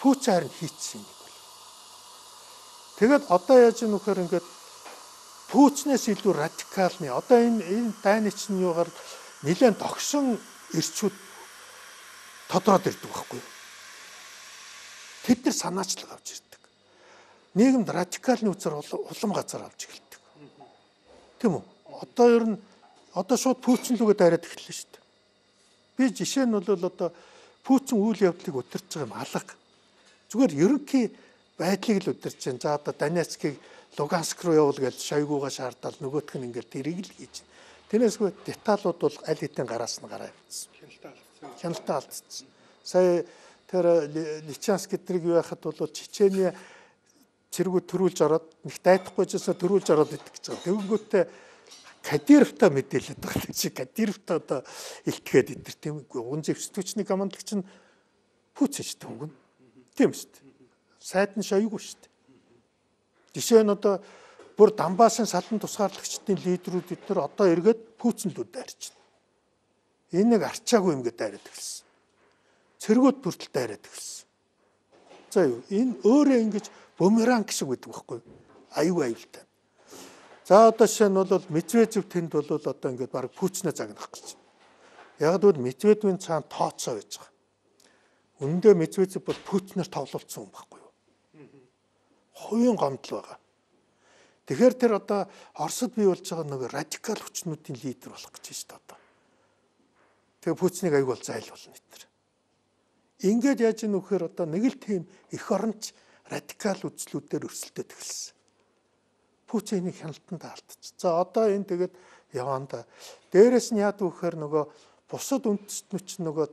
Пүүч харин хийчихсэн нэг бол. Тэгэд одоо яаж юм нөхөр ингээд пүүчнээс илүү радикалны одоо энэ энэ дайны чинь юугаар нэлээд догшин ирчүүд тодроод ирдэг байхгүй? Тэд нар санаачлаг авч ирдэг. Нийгэмд радикалны үзэр улам газар авч эхэлдэг. Тийм үү? Одоо ер нь одоо шууд пүүцэн лүгээ дайраад эхэллээ шүү дээ. Би жишээ нь бол одоо пүүцэн үйл явдлыг удирч байгаа юм алга. Зүгээр ерөнхий байдлыг л удирч जैन. За одоо Донецкийг Луганск руу явуул гэж шойгуугаа шаардал нөгөөх нь ингээл тэрийг л хийж. Тэрнээсгүй деталууд бол аль хэдийн гараас нь гараа явуулсан. Хяналтаа алдсан. Сая тэр Личанск гэдрийг юу яхад бол Чечени цэргүүд төрүүлж ороод нэг дайдахгүй жисэн төрүүлж ороод идэх гэж байгаа. Тэгэнгүүтээ Кадировтай мэдээлээд байгаа чи Кадировтай одоо илтгээд идэр тийм үгүй. Уган зэвсдэгчний командлагч нь Путин уг нь. Тийм шүү дээ. Сайд нь шоёгүй шүү дээ. Жишээ нь одоо бүр Донбассын салан тусгаарлагчдын лидерүүд эдгээр одоо эргээд Путин лүү дайрч байна. Энэ нэг арчаагүй юм гээд дайраад эхэлсэн. Цэргүүд бүртэл дайраад эхэлсэн. За юу энэ өөрөө ингэж бумеранг шиг байдаг байхгүй аюу аюултай. За одоо жишээ нь бол Медведев тэнд бол одоо ингээд баг пүүчнээ загнах гэж. Яг л Медведевийн цаана тооцоо байж байгаа. Үндэ Медведев бол пүүчнээр тоглолцсон юм байхгүй юу? Хувийн гомдол байгаа. Тэгэхээр тэр одоо Оросд бий болж байгаа нэг радикал хүчнүүдийн лидер болох гэж байна шүү дээ одоо. Тэгээ Путиныг аяг бол зайлуулна нэтэр. Ингээд яаж ийм нөхөр одоо нэг л тийм эх оронч радикал үзлүүдээр өрсөлдөд эхэлсэн. Путинийг хяналтанд алдчих. За одоо энэ тэгээд яванда дээрэс нь яад вөхөр нөгөө бусад үндэстнүүд ч нөгөө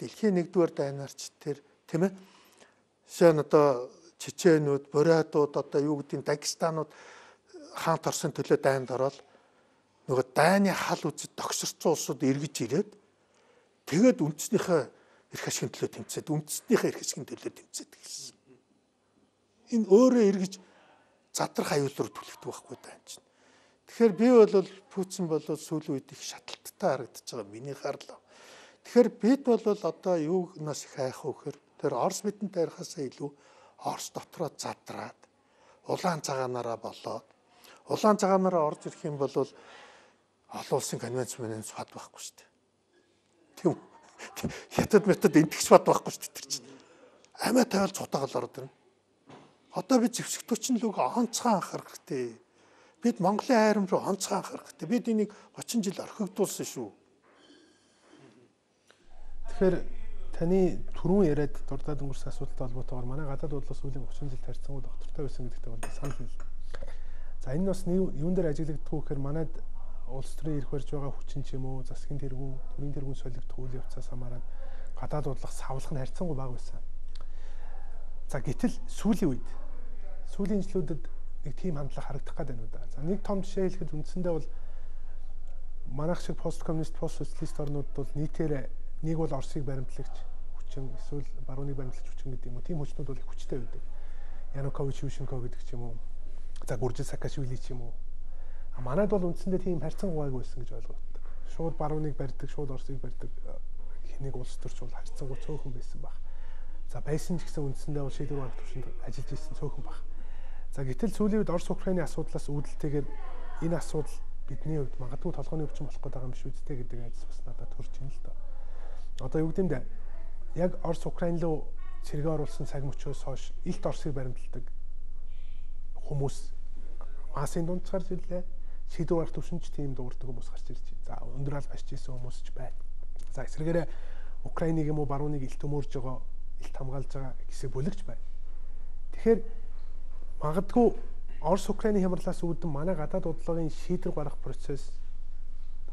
дэлхийн нэгдүгээр дайнарч тэр тийм ээ. Нь одоо чеченүүд, буриадууд одоо юу гэдгийг Дагестанууд хаант орсон төлөө дайнд ороод нөгөө дайны хал үзэд тогширцсан улсууд эргэж ирээд тэгээд үндэснийхээ эрх ашигын төлөө тэмцээд үндэснийхээ эрх ашигын төлөө тэмцээд гэсэн энэ өөрөө эргэж задрах аюул руу түлхдэг байхгүй даа чинь. Тэгэхээр би бол Путин бол сүүлийн үед их шаталттай харагдаж байгаа миний харлаа. Тэгэхээр бид бол одоо юунаас их хайх вэ гэхээр тэр Орос бидэнд тарихаасаа илүү Орос дотроо задраад улаан цагаанаараа болоод улаан цагаанаараа орж ирэх юм бол олон улсын конвенц мэнэс фад байхгүй шүү дээ. Тийм? Хятад метод энтгч фад байхгүй шүү дээ тэр чинь. Амиа тавиал цутагаал ороод ирнэ. Одоо бид зэвсэгтүүчин лүг онцгой анхаарах хэрэгтэй. Бид Монголын хайрам руу онцгой анхаарах хэрэгтэй. Бид энийг 30 жил орхигдуулсан шүү. Тэгэхээр таны түрүүн яриад дурдаад өнгөрсөн асуудалтай холбоотойгоор манай гадаад бодлого сүүлийн 30 жил тарьцсан доктортой байсан гэдэгтээ бол санал хэл. За энэ бас юун дээр ажиглагддаг вэ гэхээр манайд улс төрийн ирэх барьж байгаа хүчин ч юм уу засгийн тэргүүн, төрийн тэргүүн солигдох үйл явцаас хамааран гадаад бодлого савлах нь харьцангуй бага байсан. За гэтэл сүүлийн үед сүүлийн жилүүдэд нэг тийм хандлага харагдах гээд байна уу да. За нэг том жишээ хэлэхэд үндсэндээ бол манайх шиг пост коммунист пост социалист орнууд бол нийтээр нэг бол Оросыг баримтлагч хүчин эсвэл барууныг баримтлагч хүчин гэдэг юм уу. Тийм хүчнүүд бол их хүчтэй байдаг. Янукович, Юшенко гэдэг ч юм уу. За Гуржил Саакашвили ч юм уу. А манайд бол үндсэндээ тийм харьцан гуайг байсан гэж ойлгогддог. Шууд барууныг барьдаг, шууд Оросыг барьдаг хэнийг улс төрч бол харьцангуй цөөхөн байсан баг. За байсан ч гэсэн үндсэндээ бол шийдвэр гаргах төвшөнд ажиллаж ирсэн цөөхөн баг. За гэтэл сүүлийн үед Орос Украины асуудлаас үүдэлтэйгээр энэ асуудал бидний хувьд магадгүй толгойн өвчин болох гэдэг юм биш үсттэй гэдэг айдас бас надад төрж ийн л доо. Одоо юу гэдэм яг Орос Украин руу цэргээ оруулсан цаг мөчөөс хойш илт Оросыг баримталдаг хүмүүс масын дунд гарч ирлээ. Шийдвэр гарах төвшинч тийм дуурдаг хүмүүс гарч ирж. За өндөр аль башж исэн хүмүүс ч байна. За эсвэргээрээ Украиныг юм уу барууныг илт өмөрж байгаа илт хамгаалж байгаа хэсэг бүлэгч байна. Тэгэхээр магадгүй Орос Украины хямралаас үүдэн манай гадаад удалгын шийдвэр гаргах процесс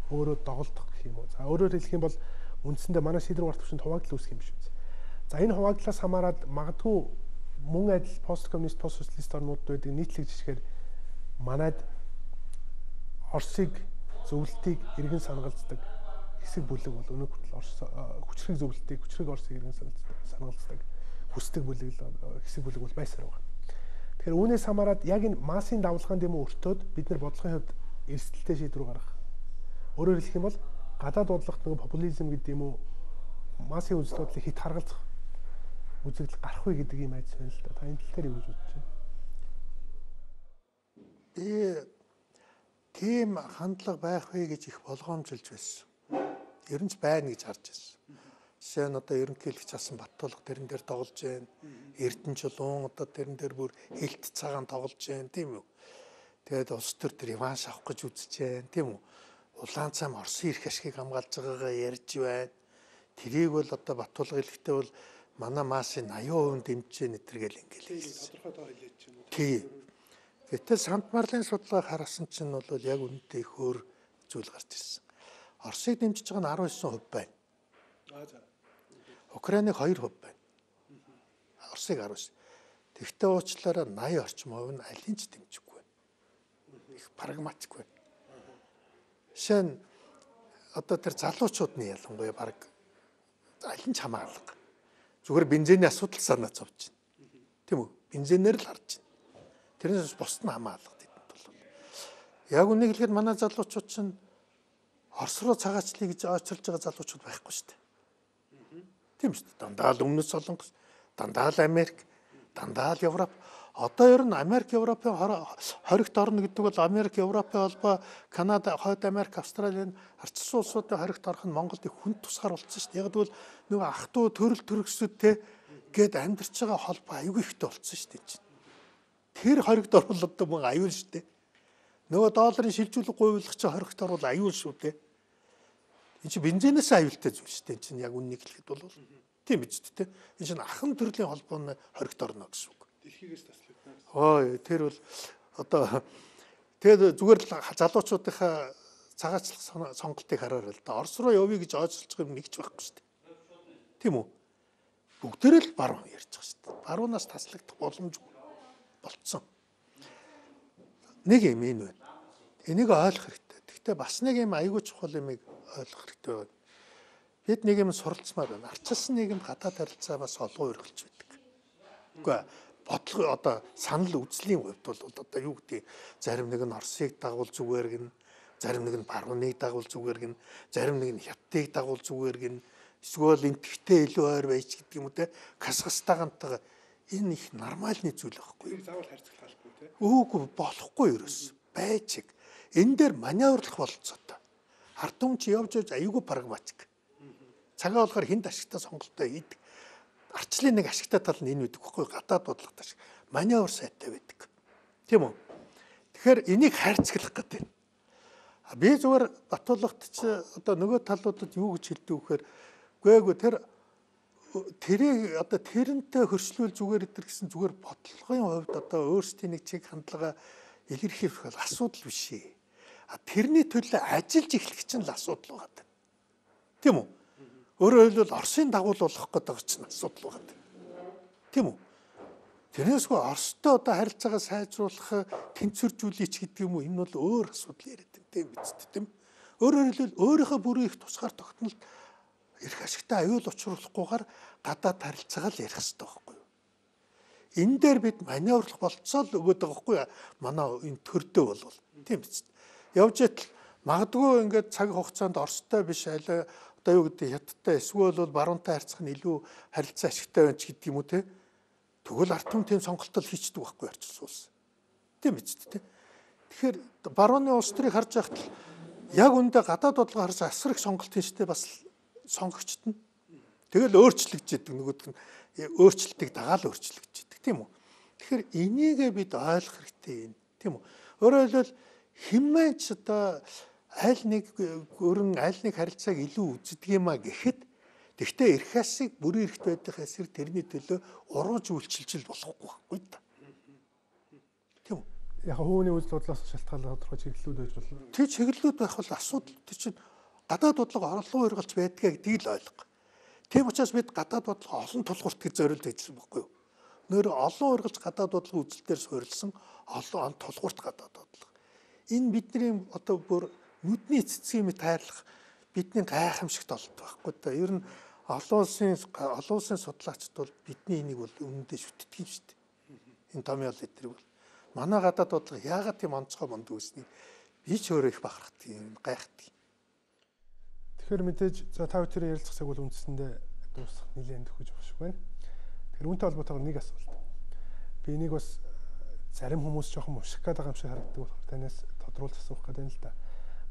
өөрөө доголдох гэх юм уу. За өөрөөр хэлэх юм бол үндсэндээ манай шийдвэр гаргах төвшөнд хуваагдал үүсэх юм биш үү. За энэ хуваагдлаас хамаарат магадгүй мөн адил пост коммунист пост социалист орнууд байдаг нийтлэг жишгээр манайд Оросыг зөвлөлтийг иргэн санагалцдаг хэсэг бүлэг бол өнөө хүртэл Орос хүчрэг зөвлөлтийг хүчрэг Оросыг иргэн санагалцдаг хүсдэг бүлэг хэсэг бүлэг бол байсаар байна. Тэгэхээр үүнээс хамаарат яг энэ массын давлгаан дэм өртөөд бид нар бодлогын хувьд эрсдэлтэй шийдвэр гаргах. Өөрөөр хэлэх юм бол гадаад бодлогот нөгөө популизм гэдэг юм уу массын үзэлтөдлийг хит харгалзах үзэгдэл гарах вэ гэдэг юм айц байна л да. Та энэ тал дээр юу гэж бодож байна? Би тийм хандлага байх вэ гэж их болгоомжилж байсан. Ер нь ч байна гэж харж байсан. Жишээ нь одоо ерөнхийлөгч асан Баттулга тэрэн дээр тоглож байна. Эрдэнэ чулуун одоо тэрэн дээр бүр хилт цагаан тоглож байна тийм үү. Тэгээд улс төр тэр реванш авах гэж үзэж байна тийм үү. Улаан цам Оросын эрх ашигыг хамгаалж байгаагаа ярьж байна. Тэрийг бол одоо Баттулга хэлэхдээ бол манай масын 80% дэмжиж нэтргээл ингээл хэлсэн. Тий. Гэтэл Сант Марлын судалгааг харсан чинь бол яг үнэндээ их өөр зүйл гарч ирсэн. Оросыг дэмжиж байгаа нь 19% байна. Аа за. Украиныг 2% байна. Оросыг 19. Тэгтээ уучлаараа 80 орчим хувь нь аль нь ч дэмжихгүй байна. Их прагматик байна. Жишээ нь одоо тэр залуучууд нь ялангуяа баг аль ч хамааралга. Зүгээр бензиний асуудал санаа зовж байна. Тийм үү? Бензинээр л харж байна. Тэрнээс бусд нь хамаалга тэдэнд бол. Яг үнийг хэлэхэд манай залуучууд чинь Орос руу цагаачлыг гэж ойцолж байгаа залуучууд байхгүй шүү дээ. Тийм шүү дээ. Дандаа л өмнөд Солонгос, дандаа л Америк, дандаа л Европ. Одоо ер нь Америк, Европын хоригт орно гэдэг бол Америк, Европын холбоо, Канада, Хойд Америк, Австралийн арчсан улсуудын хоригт орох нь Монголд их хүн тусгаар болсон шүү дээ. Яг тэгвэл нөгөө ах トゥ төрөл төрөсөдтэй гээд амьдарч байгаа холбоо аюул ихтэй болсон шүү дээ. Тэр хоригт одоо мөн аюул шүү дээ. Нөгөө долларын шилжүүлэг гуйвлах чинь хоригт орвол аюул шүү дээ. Энд чинь бензинээс аюултай зүйл шүү дээ. Энд чинь яг үннийг хэлэхэд бол тийм биз дээ. Энд чинь ахын төрлийн холбооны хоригт орно гэсэн үг. Дэлхийгээс таслагдана. Ой, тэр бол одоо тэгээд зүгээр л залуучуудынхаа цагаачлах сонголтыг хараарай л да. Орос руу явъя гэж ойцолж байгаа юм нэгч байхгүй шүү дээ. Тийм үү? Бүгдээрээ л баруун ярьж байгаа шүү дээ. Баруунаас таслагдах боломжгүй болцсон. Нэг юм энэ байна. Энийг ойлгох хэрэгтэй. Гэхдээ бас нэг юм айгүй чухал юмыг ойлгох хэрэгтэй байна. Бид нэг юм суралцмаар байна. Арчилсан нийгэм гадаад харилцаа бас олгоо өргөлж байдаг. Үгүй бодлого одоо санал үзлийн хувьд бол одоо юу гэдэг зарим нэг нь Оросыг дагуул зүгээр гин зарим нэг нь барууныг дагуул зүгээр гин зарим нэг нь хятадыг дагуул зүгээр гин эсвэл энтгтэй илүү ойр байж гэдэг юм уу те Казахстантайгаа энэ их нормальны зүйл байхгүй. Заавал харьцах талгүй те. Үгүй болохгүй ерөөс байж. Энэ дээр маневрлах болцоотой. Чи явж явж аюулгүй прагматик. Цагаа болохоор хинт ашигтай сонголтоо хийдэг. Арчлын нэг ашигтай тал нь энэ үүдэг байхгүй гадаад бодлоготой шиг. Маневр сайтай байдаг. Тийм үү? Тэгэхээр энийг хайрцаглах гэдэг юм. Би зүгээр Батуулагт чи одоо нөгөө талуудад юу гэж хэлдэг вэхээр үгүй ээ тэр тэрийг одоо тэрнтэй хөрслүүл зүгээр итэр гэсэн зүгээр бодлогын хувьд одоо өөрсдийн нэг чиг хандлага илэрхийлэх бол асуудал биш ээ. тэрний төлөө ажиллаж эхлэх чинь л асуудал байгаа. Тийм үү? Өөрөөр хэлбэл Оросын дагуул болох гэдэг чинь асуудал байгаа. Тийм үү? Тэрнээсгүй Оростой одоо харилцаагаа сайжруулах, тэнцвэржүүлээч гэдэг юм уу? Энэ бол өөр асуудал яриад байна. Тийм биз дээ, тийм. Өөрөөр хэлбэл өөрийнхөө бүрийн их тусгаар тогтнолд эрх ашигтай аюул учруулахгүйгээр гадаад харилцаагаа л ярих хэрэгтэй байхгүй юу? Энэ дээр бид маневрлах болцоо л өгöd байгаа байхгүй юу? Манай энэ төрдөө болвол тийм биз дээ явж ятал магадгүй ингээд цаг хугацаанд Оростой биш аль одоо юу гэдэг хятадтай эсвэл бол баруунтай харьцах нь илүү харилцаа ашигтай байна ч гэдэг юм уу те? Тэгвэл ард түмэн тийм сонголтол хийчдэг байхгүй арчилсан улс. Тийм биз дээ тэгэхээр барууны улс төрийг харж байхад яг үндэ гадаад бодлого харж асар их сонголт хийжтэй бас сонгогчд нь. Тэгэл өөрчлөгдөж идэг нөгөөдг нь өөрчлөлтийг дагаал өөрчлөгдөж идэг тийм үү? Тэгэхээр энийгээ бид ойлгох хэрэгтэй юм. Тийм үү? Өөрөөр хэлбэл химээч одоо аль нэг өрн аль нэг харилцааг илүү үздэг юм а гэхэд Тэгвэл эрх хасыг бүрэн эрхт байдах эсрэг тэрний төлөө урууж үйлчилж болохгүй байхгүй да. Тийм үү? Яг хөвөний үйл бодлоос шалтгаалаад тодорхой чиглэлүүд байж болно. Тэг чиглэлүүд байх бол асуудал тий чинь гадаад бодлого орлого эргэлж байдгаа гэдгийг л ойлго. Тийм учраас бид гадаад бодлого олон тулгуурт гэж зориулж ажилласан байхгүй юу? Нөр олон ургалж гадаад бодлого үзэлтээр суурилсан олон тулгуурт гадаад бодлого. Энэ бидний одоо бүр нүдний цэцгийн мэт хайрлах бидний гайхамшигт олд байхгүй да. Ер нь олон улсын олон улсын судлаачд бол бидний энийг бол үнэндээ шүтдэг юм шүү дээ. Энэ томьёол эдрэг бол манай гадаад бодлого яагаад тийм онцгой монд үүснийг би ч өөрөө их бахархдаг юм гайхдаг. Тэгэхээр мэдээж за та бүхэн ярилцах цаг бол үндсэндээ дуусах нэлээд төхөж шиг байна. Тэгэхээр үүнтэй холбоотойгоор нэг асуулт. Би энийг бас зарим хүмүүс жоохон мушиг гэдэг юм шиг харагддаг болохоор танаас тодруулж асуух гэдэг юм л да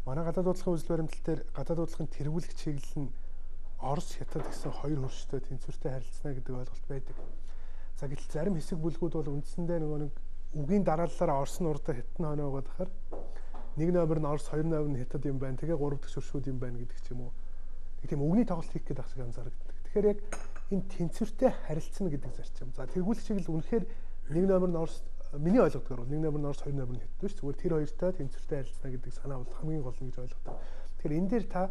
манай гадаад бодлогын үзэл баримтлал дээр гадаад бодлогын тэргүүлэх чиглэл нь Орос хятад гэсэн хоёр хөрштэй тэнцвэртэй харилцана гэдэг ойлголт байдаг. За гэтэл зарим хэсэг бүлгүүд бол үндсэндээ нөгөө нэг үгийн дараалалаар Орос нь урдаа хятад нь хоноо байгаа дахаар нэг номер нь Орос, хоёр номер нь хятад юм байна. Тэгээ гурав дахь шүршүүд юм байна гэдэг ч юм уу. Нэг тийм үгний тоглолт хийх гэдэг ахсаг анзаардаг. Тэгэхээр яг энэ тэнцвэртэй харилцана гэдэг зарчим. За тэргүүлэх чиглэл үнэхээр нэг номер нь Орос миний ойлгодгоор бол нэг номер нь Орос хоёр номер нь хэддэг ш. Зүгээр тэр хоёртой тэнцвэртэй харилцана гэдэг санаа бол хамгийн гол нь гэж ойлгодог. Тэгэхээр энэ дээр та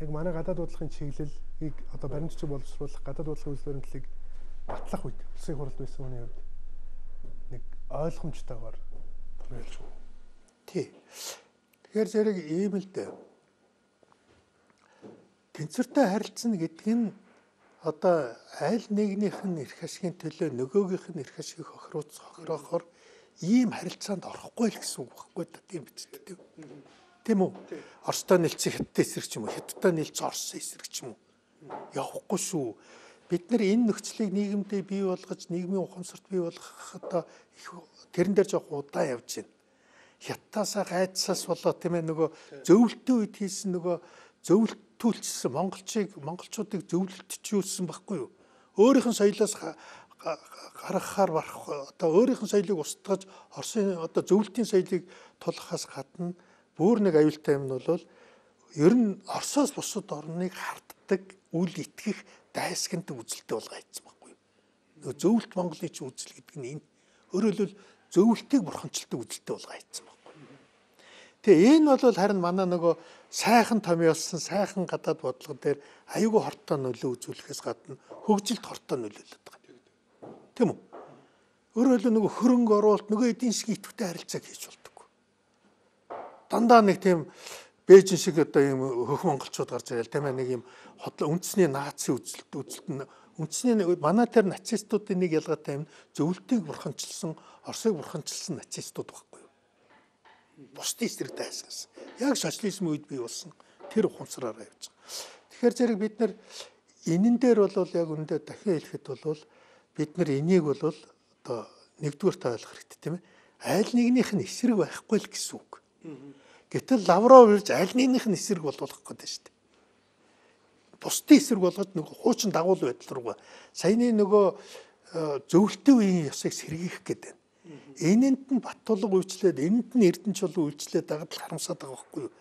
яг манай гадаад бодлогын чиглэлийг одоо баримтчиг боловсруулах гадаад бодлогын үйлс баримтлалыг батлах үед улсын хурлд байсан хүний хувьд нэг ойлгомжтойгоор томьёолж байна. Тий. Тэгэхээр зэрэг ийм л дээ. Тэнцвэртэй харилцана гэдэг нь одоо аль нэгнийх нь эрх ашигын төлөө нөгөөгийнх нь эрх ашиг хохируулж хохироохоор ийм харилцаанд орохгүй л гэсэн үг байхгүй да тийм биз дээ. Тийм үү? Оростой нэлцэн хятад эсрэг ч юм уу, хятадтай нэлцэн орос эсрэг ч юм уу. Явахгүй шүү. Бид нар энэ нөхцөлийг нийгэмдээ бий болгож, нийгмийн ухамсарт бий болгох одоо их тэрэн дээр жоох удаан явж байна. Хятадасаа гайдсаас болоо тийм ээ нөгөө зөвлөлтийн үед хийсэн нөгөө зөвлөлтүүлсэн монголчийг монголчуудыг зөвлөлтжүүлсэн байхгүй юу? Өөрийнх нь соёлоос гаргахаар барах одоо өөрийнх нь соёлыг устгаж Оросын одоо зөвлөлтийн соёлыг тулахаас гадна бүр нэг аюултай юм нь бол ер нь Оросоос бусад орныг харддаг үл итгэх дайсагнт үзэлтэй болгоцсон байхгүй юу. Нөгөө зөвлөлт Монголын ч үзэл гэдэг нь энэ өөрөөр зөвлөлтийг бурханчилдаг үзэлтэй болгоцсон байхгүй юу. Тэгээ энэ бол харин манай нөгөө сайхан томьёолсон сайхан гадаад бодлого дээр аюулгүй хортой нөлөө үзүүлэхээс гадна хөгжилд хортой нөлөөлөд байгаа. Тийм үү? Өөрөөр хэлбэл нөгөө хөрөнгө оруулалт нөгөө эдийн засгийн идэвхтэй харилцааг хийж болдог. Дандаа нэг тийм Бээжин шиг одоо юм хөх монголчууд гарч ирэл тийм ээ нэг юм хотлоо үндэсний наци үзэлт үзэлт нь үндэсний манай тэр нацистуудын нэг ялгаатай юм зөвлөлтийг бурханчилсан Оросыг бурханчилсан нацистууд байхгүй юу? Бусдын эсрэг дайсгасан. Яг социализм үед бий болсон тэр ухамсараараа явж байгаа. Тэгэхээр зэрэг бид нар энэн дээр бол яг үндэ дахин хэлэхэд бол бид нар энийг бол одоо нэгдүгээр та ойлгох хэрэгтэй тийм ээ. Айл нэгнийх нь эсрэг байхгүй л гэсэн үг. Гэтэл лавров ирж аль нэгнийх нь эсрэг болгох гэдэг шүү дээ. Бусдын эсрэг болгоод нөгөө хуучин дагуул байдал руугаа саяны нөгөө э, зөвлөлтийн үеийн ёсыг сэргийлэх гэдэг. Энэнд нь Баттулга үйлчлээд энэнд нь Эрдэнэ чулуу үйлчлээд дагад л харамсаад байгаа байхгүй юу?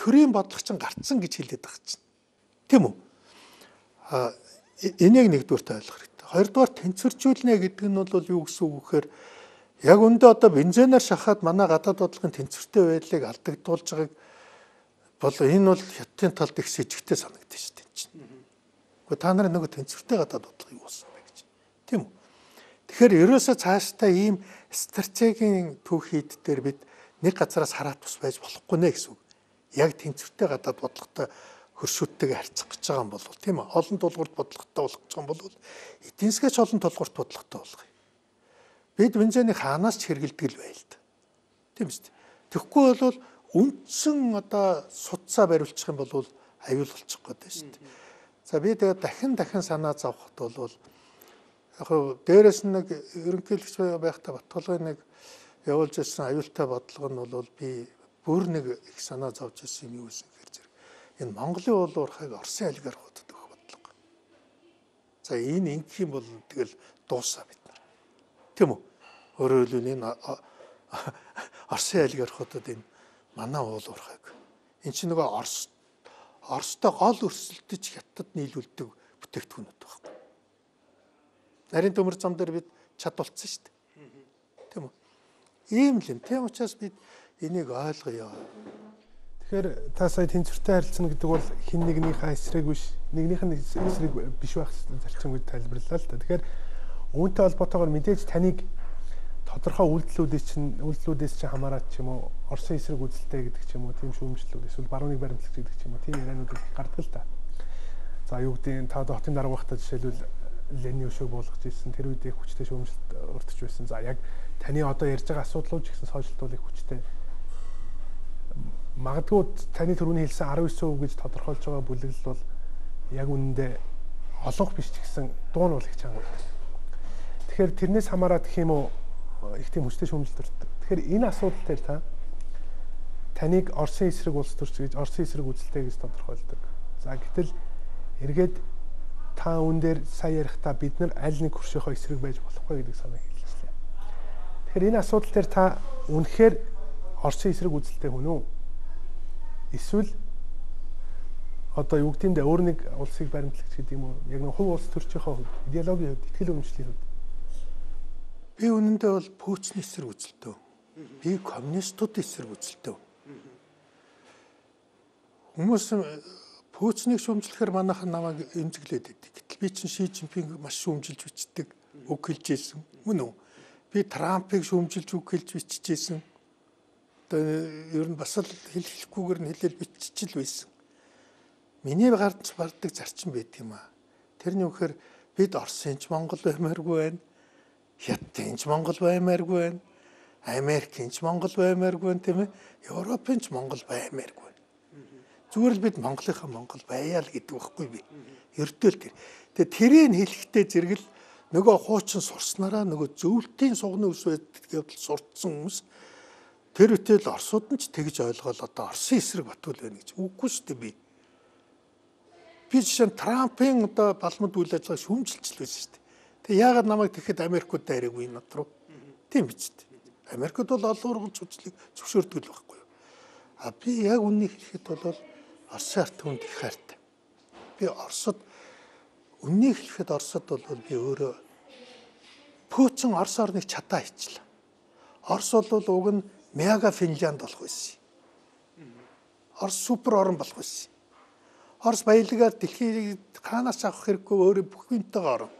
Төрийн бодлого чинь гарцсан гэж хэлээд байгаа чинь. Тийм үү? А энийг нэгдүгээр та ойлгох. Хоёрдугаар тэнцвэржүүлнэ гэдэг нь бол юу гэсэн үг гэхээр яг өндөө одоо бензинаар шахаад манай гадаад бодлогын тэнцвэртэй байдлыг алдагдуулж байгааг бол энэ бол хятадын талд их сэжигтэй санагдаж шүү дээ чинь. Гэхдээ та нарын нөгөө тэнцвэртэй гадаад бодлого юу болсон бэ гэж. Тийм үү? Тэгэхээр ерөөсөө цаашдаа ийм стратегийн түүхийд дээр бид нэг газараас хараад тус байж болохгүй нэ гэсэн үг. Яг тэнцвэртэй гадаад бодлоготой хөршүүдтэйгээ харьцах гэж байгаа юм бол тийм ээ олон тулгуурт бодлоготой болох гэж байгаа юм бол эдийн засгаач олон тулгуурт бодлоготой болгоё. Бид бензиний хаанаас ч хэргэлдэг л байл та. Тийм дээ. Тэгэхгүй бол үндсэн одоо судсаа бариулчих юм бол аюул болчих гээд байна шүү дээ. За би тэгээд дахин дахин санаа зовход бол яг хөө дээрэс нэг ерөнхийлөгч байхдаа Батгалгын нэг явуулж ирсэн аюултай бодлого нь бол би бүр нэг их санаа зовж ирсэн юм юу гэсэн энэ Монголын уул уурхайг Оросын олигархуудад өгөх бодлого. За энэ ингэх юм бол тэгэл дуусаа бид нар. Тийм үү? Өөрөөр хэлбэл энэ Оросын олигархуудад энэ манай уул уурхайг эн чинь нөгөө Орос Оростой гол өрсөлдөж хятад нийлүүлдэг бүтээгдэхүүнүүд байхгүй. Нарийн төмөр зам дээр бид чадвалцсан шүү дээ. Тийм үү? Ийм л юм. Тийм учраас бид энийг ойлгоё. Тэгэхээр та сая тэнцвэртэй харилцана гэдэг бол хин нэгнийхээ эсрэг биш, нэгнийх нь эсрэг биш байх зарчимгүй тайлбарлалаа л та. Тэгэхээр үүнтэй холбоотойгоор мэдээж таныг тодорхой үйлдэлүүдээс чинь үйлдэлүүдээс чинь хамаарат ч юм уу Оросын эсрэг үзэлтэй гэдэг ч юм уу тийм шүүмжлэлүүд эсвэл барууныг баримтлагч гэдэг ч юм уу тийм ярианууд гардаг л та. За юу гэдэг нь та хотын дарга байхдаа жишээлбэл Ленин өшөөг болгож ирсэн тэр үед их хүчтэй шүүмжлэлт өртөж байсан. За яг таны одоо ярьж байгаа асуудлууд ч гэсэн сошиалт их хүчтэй. Магадгүй таны түрүүний хэлсэн 19% гэж тодорхойлж байгаа бүлэглэл бол яг үнэндээ олонх биш ч гэсэн дуу нь бол их чанга. Тэгэхээр тэрнээс хамаарат гэх юм уу их тийм хүчтэй шүүмжлэлт өртдөг. Тэгэхээр энэ асуудал дээр та таныг Оросын эсрэг улс төрч гэж Оросын эсрэг үзэлтэй гэж тодорхойлдог. За гэтэл эргээд та үн дээр сая ярихдаа бид нар аль нэг хуршийнхоо эсрэг байж болохгүй гэдэг санааг хэлчихлээ. Тэгэхээр энэ асуудал дээр та үнэхээр Оросын эсрэг үзэлтэй хүн үү? Эсвэл одоо юу гэдэг нь өөр нэг улсыг баримтлагч гэдэг юм уу? Яг нэг хувь улс төрчийнхөө хувьд, идеологийн хувьд, итгэл үнэмшлийн хувьд Би үнэндээ бол пүүчний эсрэг үзэлтэй. Би коммунистууд эсрэг үзэлтэй. Хүмүүс пүүчнийг шүүмжлэхээр манайхан намайг эмзэглээд байдаг. Гэтэл би чинь Ши Жинпинг маш шүүмжилж бичдэг үг хэлж ирсэн. Мөн үү? Би Трампыг шүүмжилж үг хэлж биччихсэн. Одоо ер нь бас л хэлэхгүйгээр нь хэлэл биччихэл байсан. Миний гарч барддаг зарчим байт юм аа. Тэрний үхээр бид Оросынч Монгол баймааргүй байна Хятадынч Монгол баймааргүй байна. Америкийнч Монгол баймааргүй байна тийм ээ. Европынч Монгол баймааргүй байна. Зүгээр л бид Монголынхаа Монгол байяа л гэдэг байхгүй би. Ердөөл тэр. Тэгээ тэрийг хэлэхдээ зэрэгэл нөгөө хуучин сурснараа нөгөө зөвлөлтийн сугны ус байдал сурцсан хүмүүс тэр үтэл Оросууд нь ч тэгж ойлгоол одоо Оросын эсрэг батул байна гэж үггүй шүү дээ би. Би жишээ нь Трампын одоо балмад үйл ажиллагааг шүүмжилж л байсан шүү дээ. Тэг яагаад намайг тэгэхэд Америкууд дайраагүй над руу? Тийм биз дээ. Америкууд бол олон урган цуцлыг зөвшөөрдөг л байхгүй юу? А би яг үннийг хэлэхэд бол Орсын арт хүнд их хайртай. Би Оросод үннийг хэлэхэд Оросод бол би өөрөө Путин Орос орныг чадаа хийчихлээ. Орос бол уг нь мега Финлянд болох байсан. Орос супер орн болох байсан. Орос баялагаар дэлхийг хаанаас авах хэрэггүй өөрөө бүх юмтайгаа орно.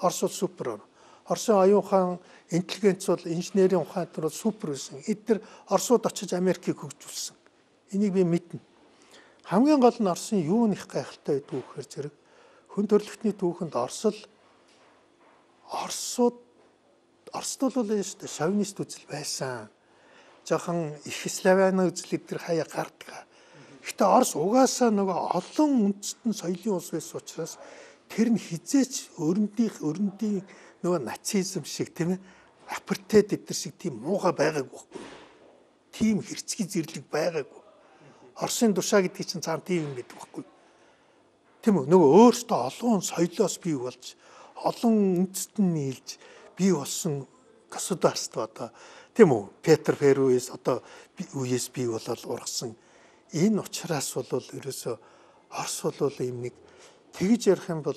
Орос бол супер орн. Оросын оюун ухаан интеллигенц бол инженерийн ухаанд бол супер байсан. Эдгээр Оросууд очиж Америкийг хөгжүүлсэн. Энийг би мэднэ. Хамгийн гол нь Оросын юу нэх гайхалтай байдгүй гэхээр зэрэг хүн төрөлхтний түүхэнд Орос л Оросууд Оросд бол энэ шүү дээ шовинист үзэл байсан. Жохон их славяны үзэл эдгээр хаяа гардаг. Гэтэ Орос угаасаа нөгөө олон үндэстэн соёлын улс байсан учраас тэр нь хизээч өрөндийнх өрөндийн нөгөө нацизм шиг тийм ээ апартейд эдэр шиг тийм муухай байгаагүй байхгүй. Тийм хэрцгий зэрлэг байгаагүй. Оросын душаа гэдгийг чинь цаана тийм юм байдаг байхгүй. Тийм үү нөгөө өөртөө олон соёлоос бий болж олон үндэстэн нийлж бий болсон государство одоо тийм үү Петр Феруис одоо үеэс бий болол ургасан энэ учраас бол ерөөсө Орос бол ийм нэг Тэгж ярих юм бол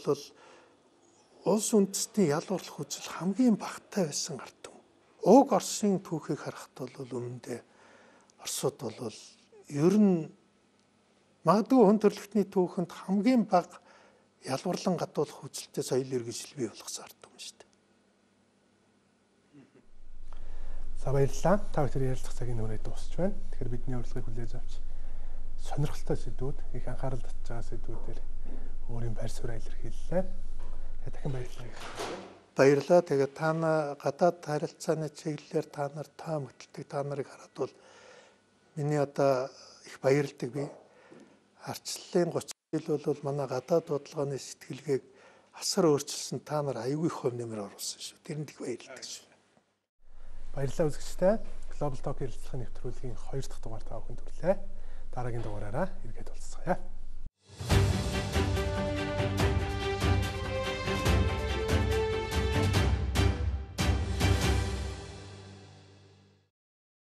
улс үндэстний ялгуурлах үзэл хамгийн багтай байсан ард түмэн. Уг Оросын түүхийг харахад бол өмнөдөө Оросууд бол ер нь магадгүй хүн төрөлхтний түүхэнд хамгийн бага ялварлан гадуулах үзэлтэй соёл иргэншил бий болгосон ард түмэн шүү дээ. За баярлалаа. Та бүхэн ярилцах цагийн өмнө дуусч байна. Тэгэхээр бидний урилгыг хүлээж авч сонирхолтой сэдвүүд, их анхаарал татж байгаа сэдвүүдээр өөрийн байр сууриа илэрхийллээ. Тэгээ дахин баярлалаа. Баярлалаа. Тэгээ та нар гадаад харилцааны чиглэлээр та нар таа мөтөлдөг та нарыг хараад бол миний одоо их баярлдаг би. Арчлалын 30 жил бол манай гадаад бодлогооны сэтгэлгээг асар өөрчилсөн та нар аюулгүй хөв нэмэр оруулсан шүү. Тэрэнд их баярлалаа шүү. Баярлалаа үзэгчтэй. Global Talk ярилцлагын нэвтрүүлгийн 2 дахь дугаар та бүхэнд хүрэлээ. Дараагийн дугаараараа иргэд уулзъя.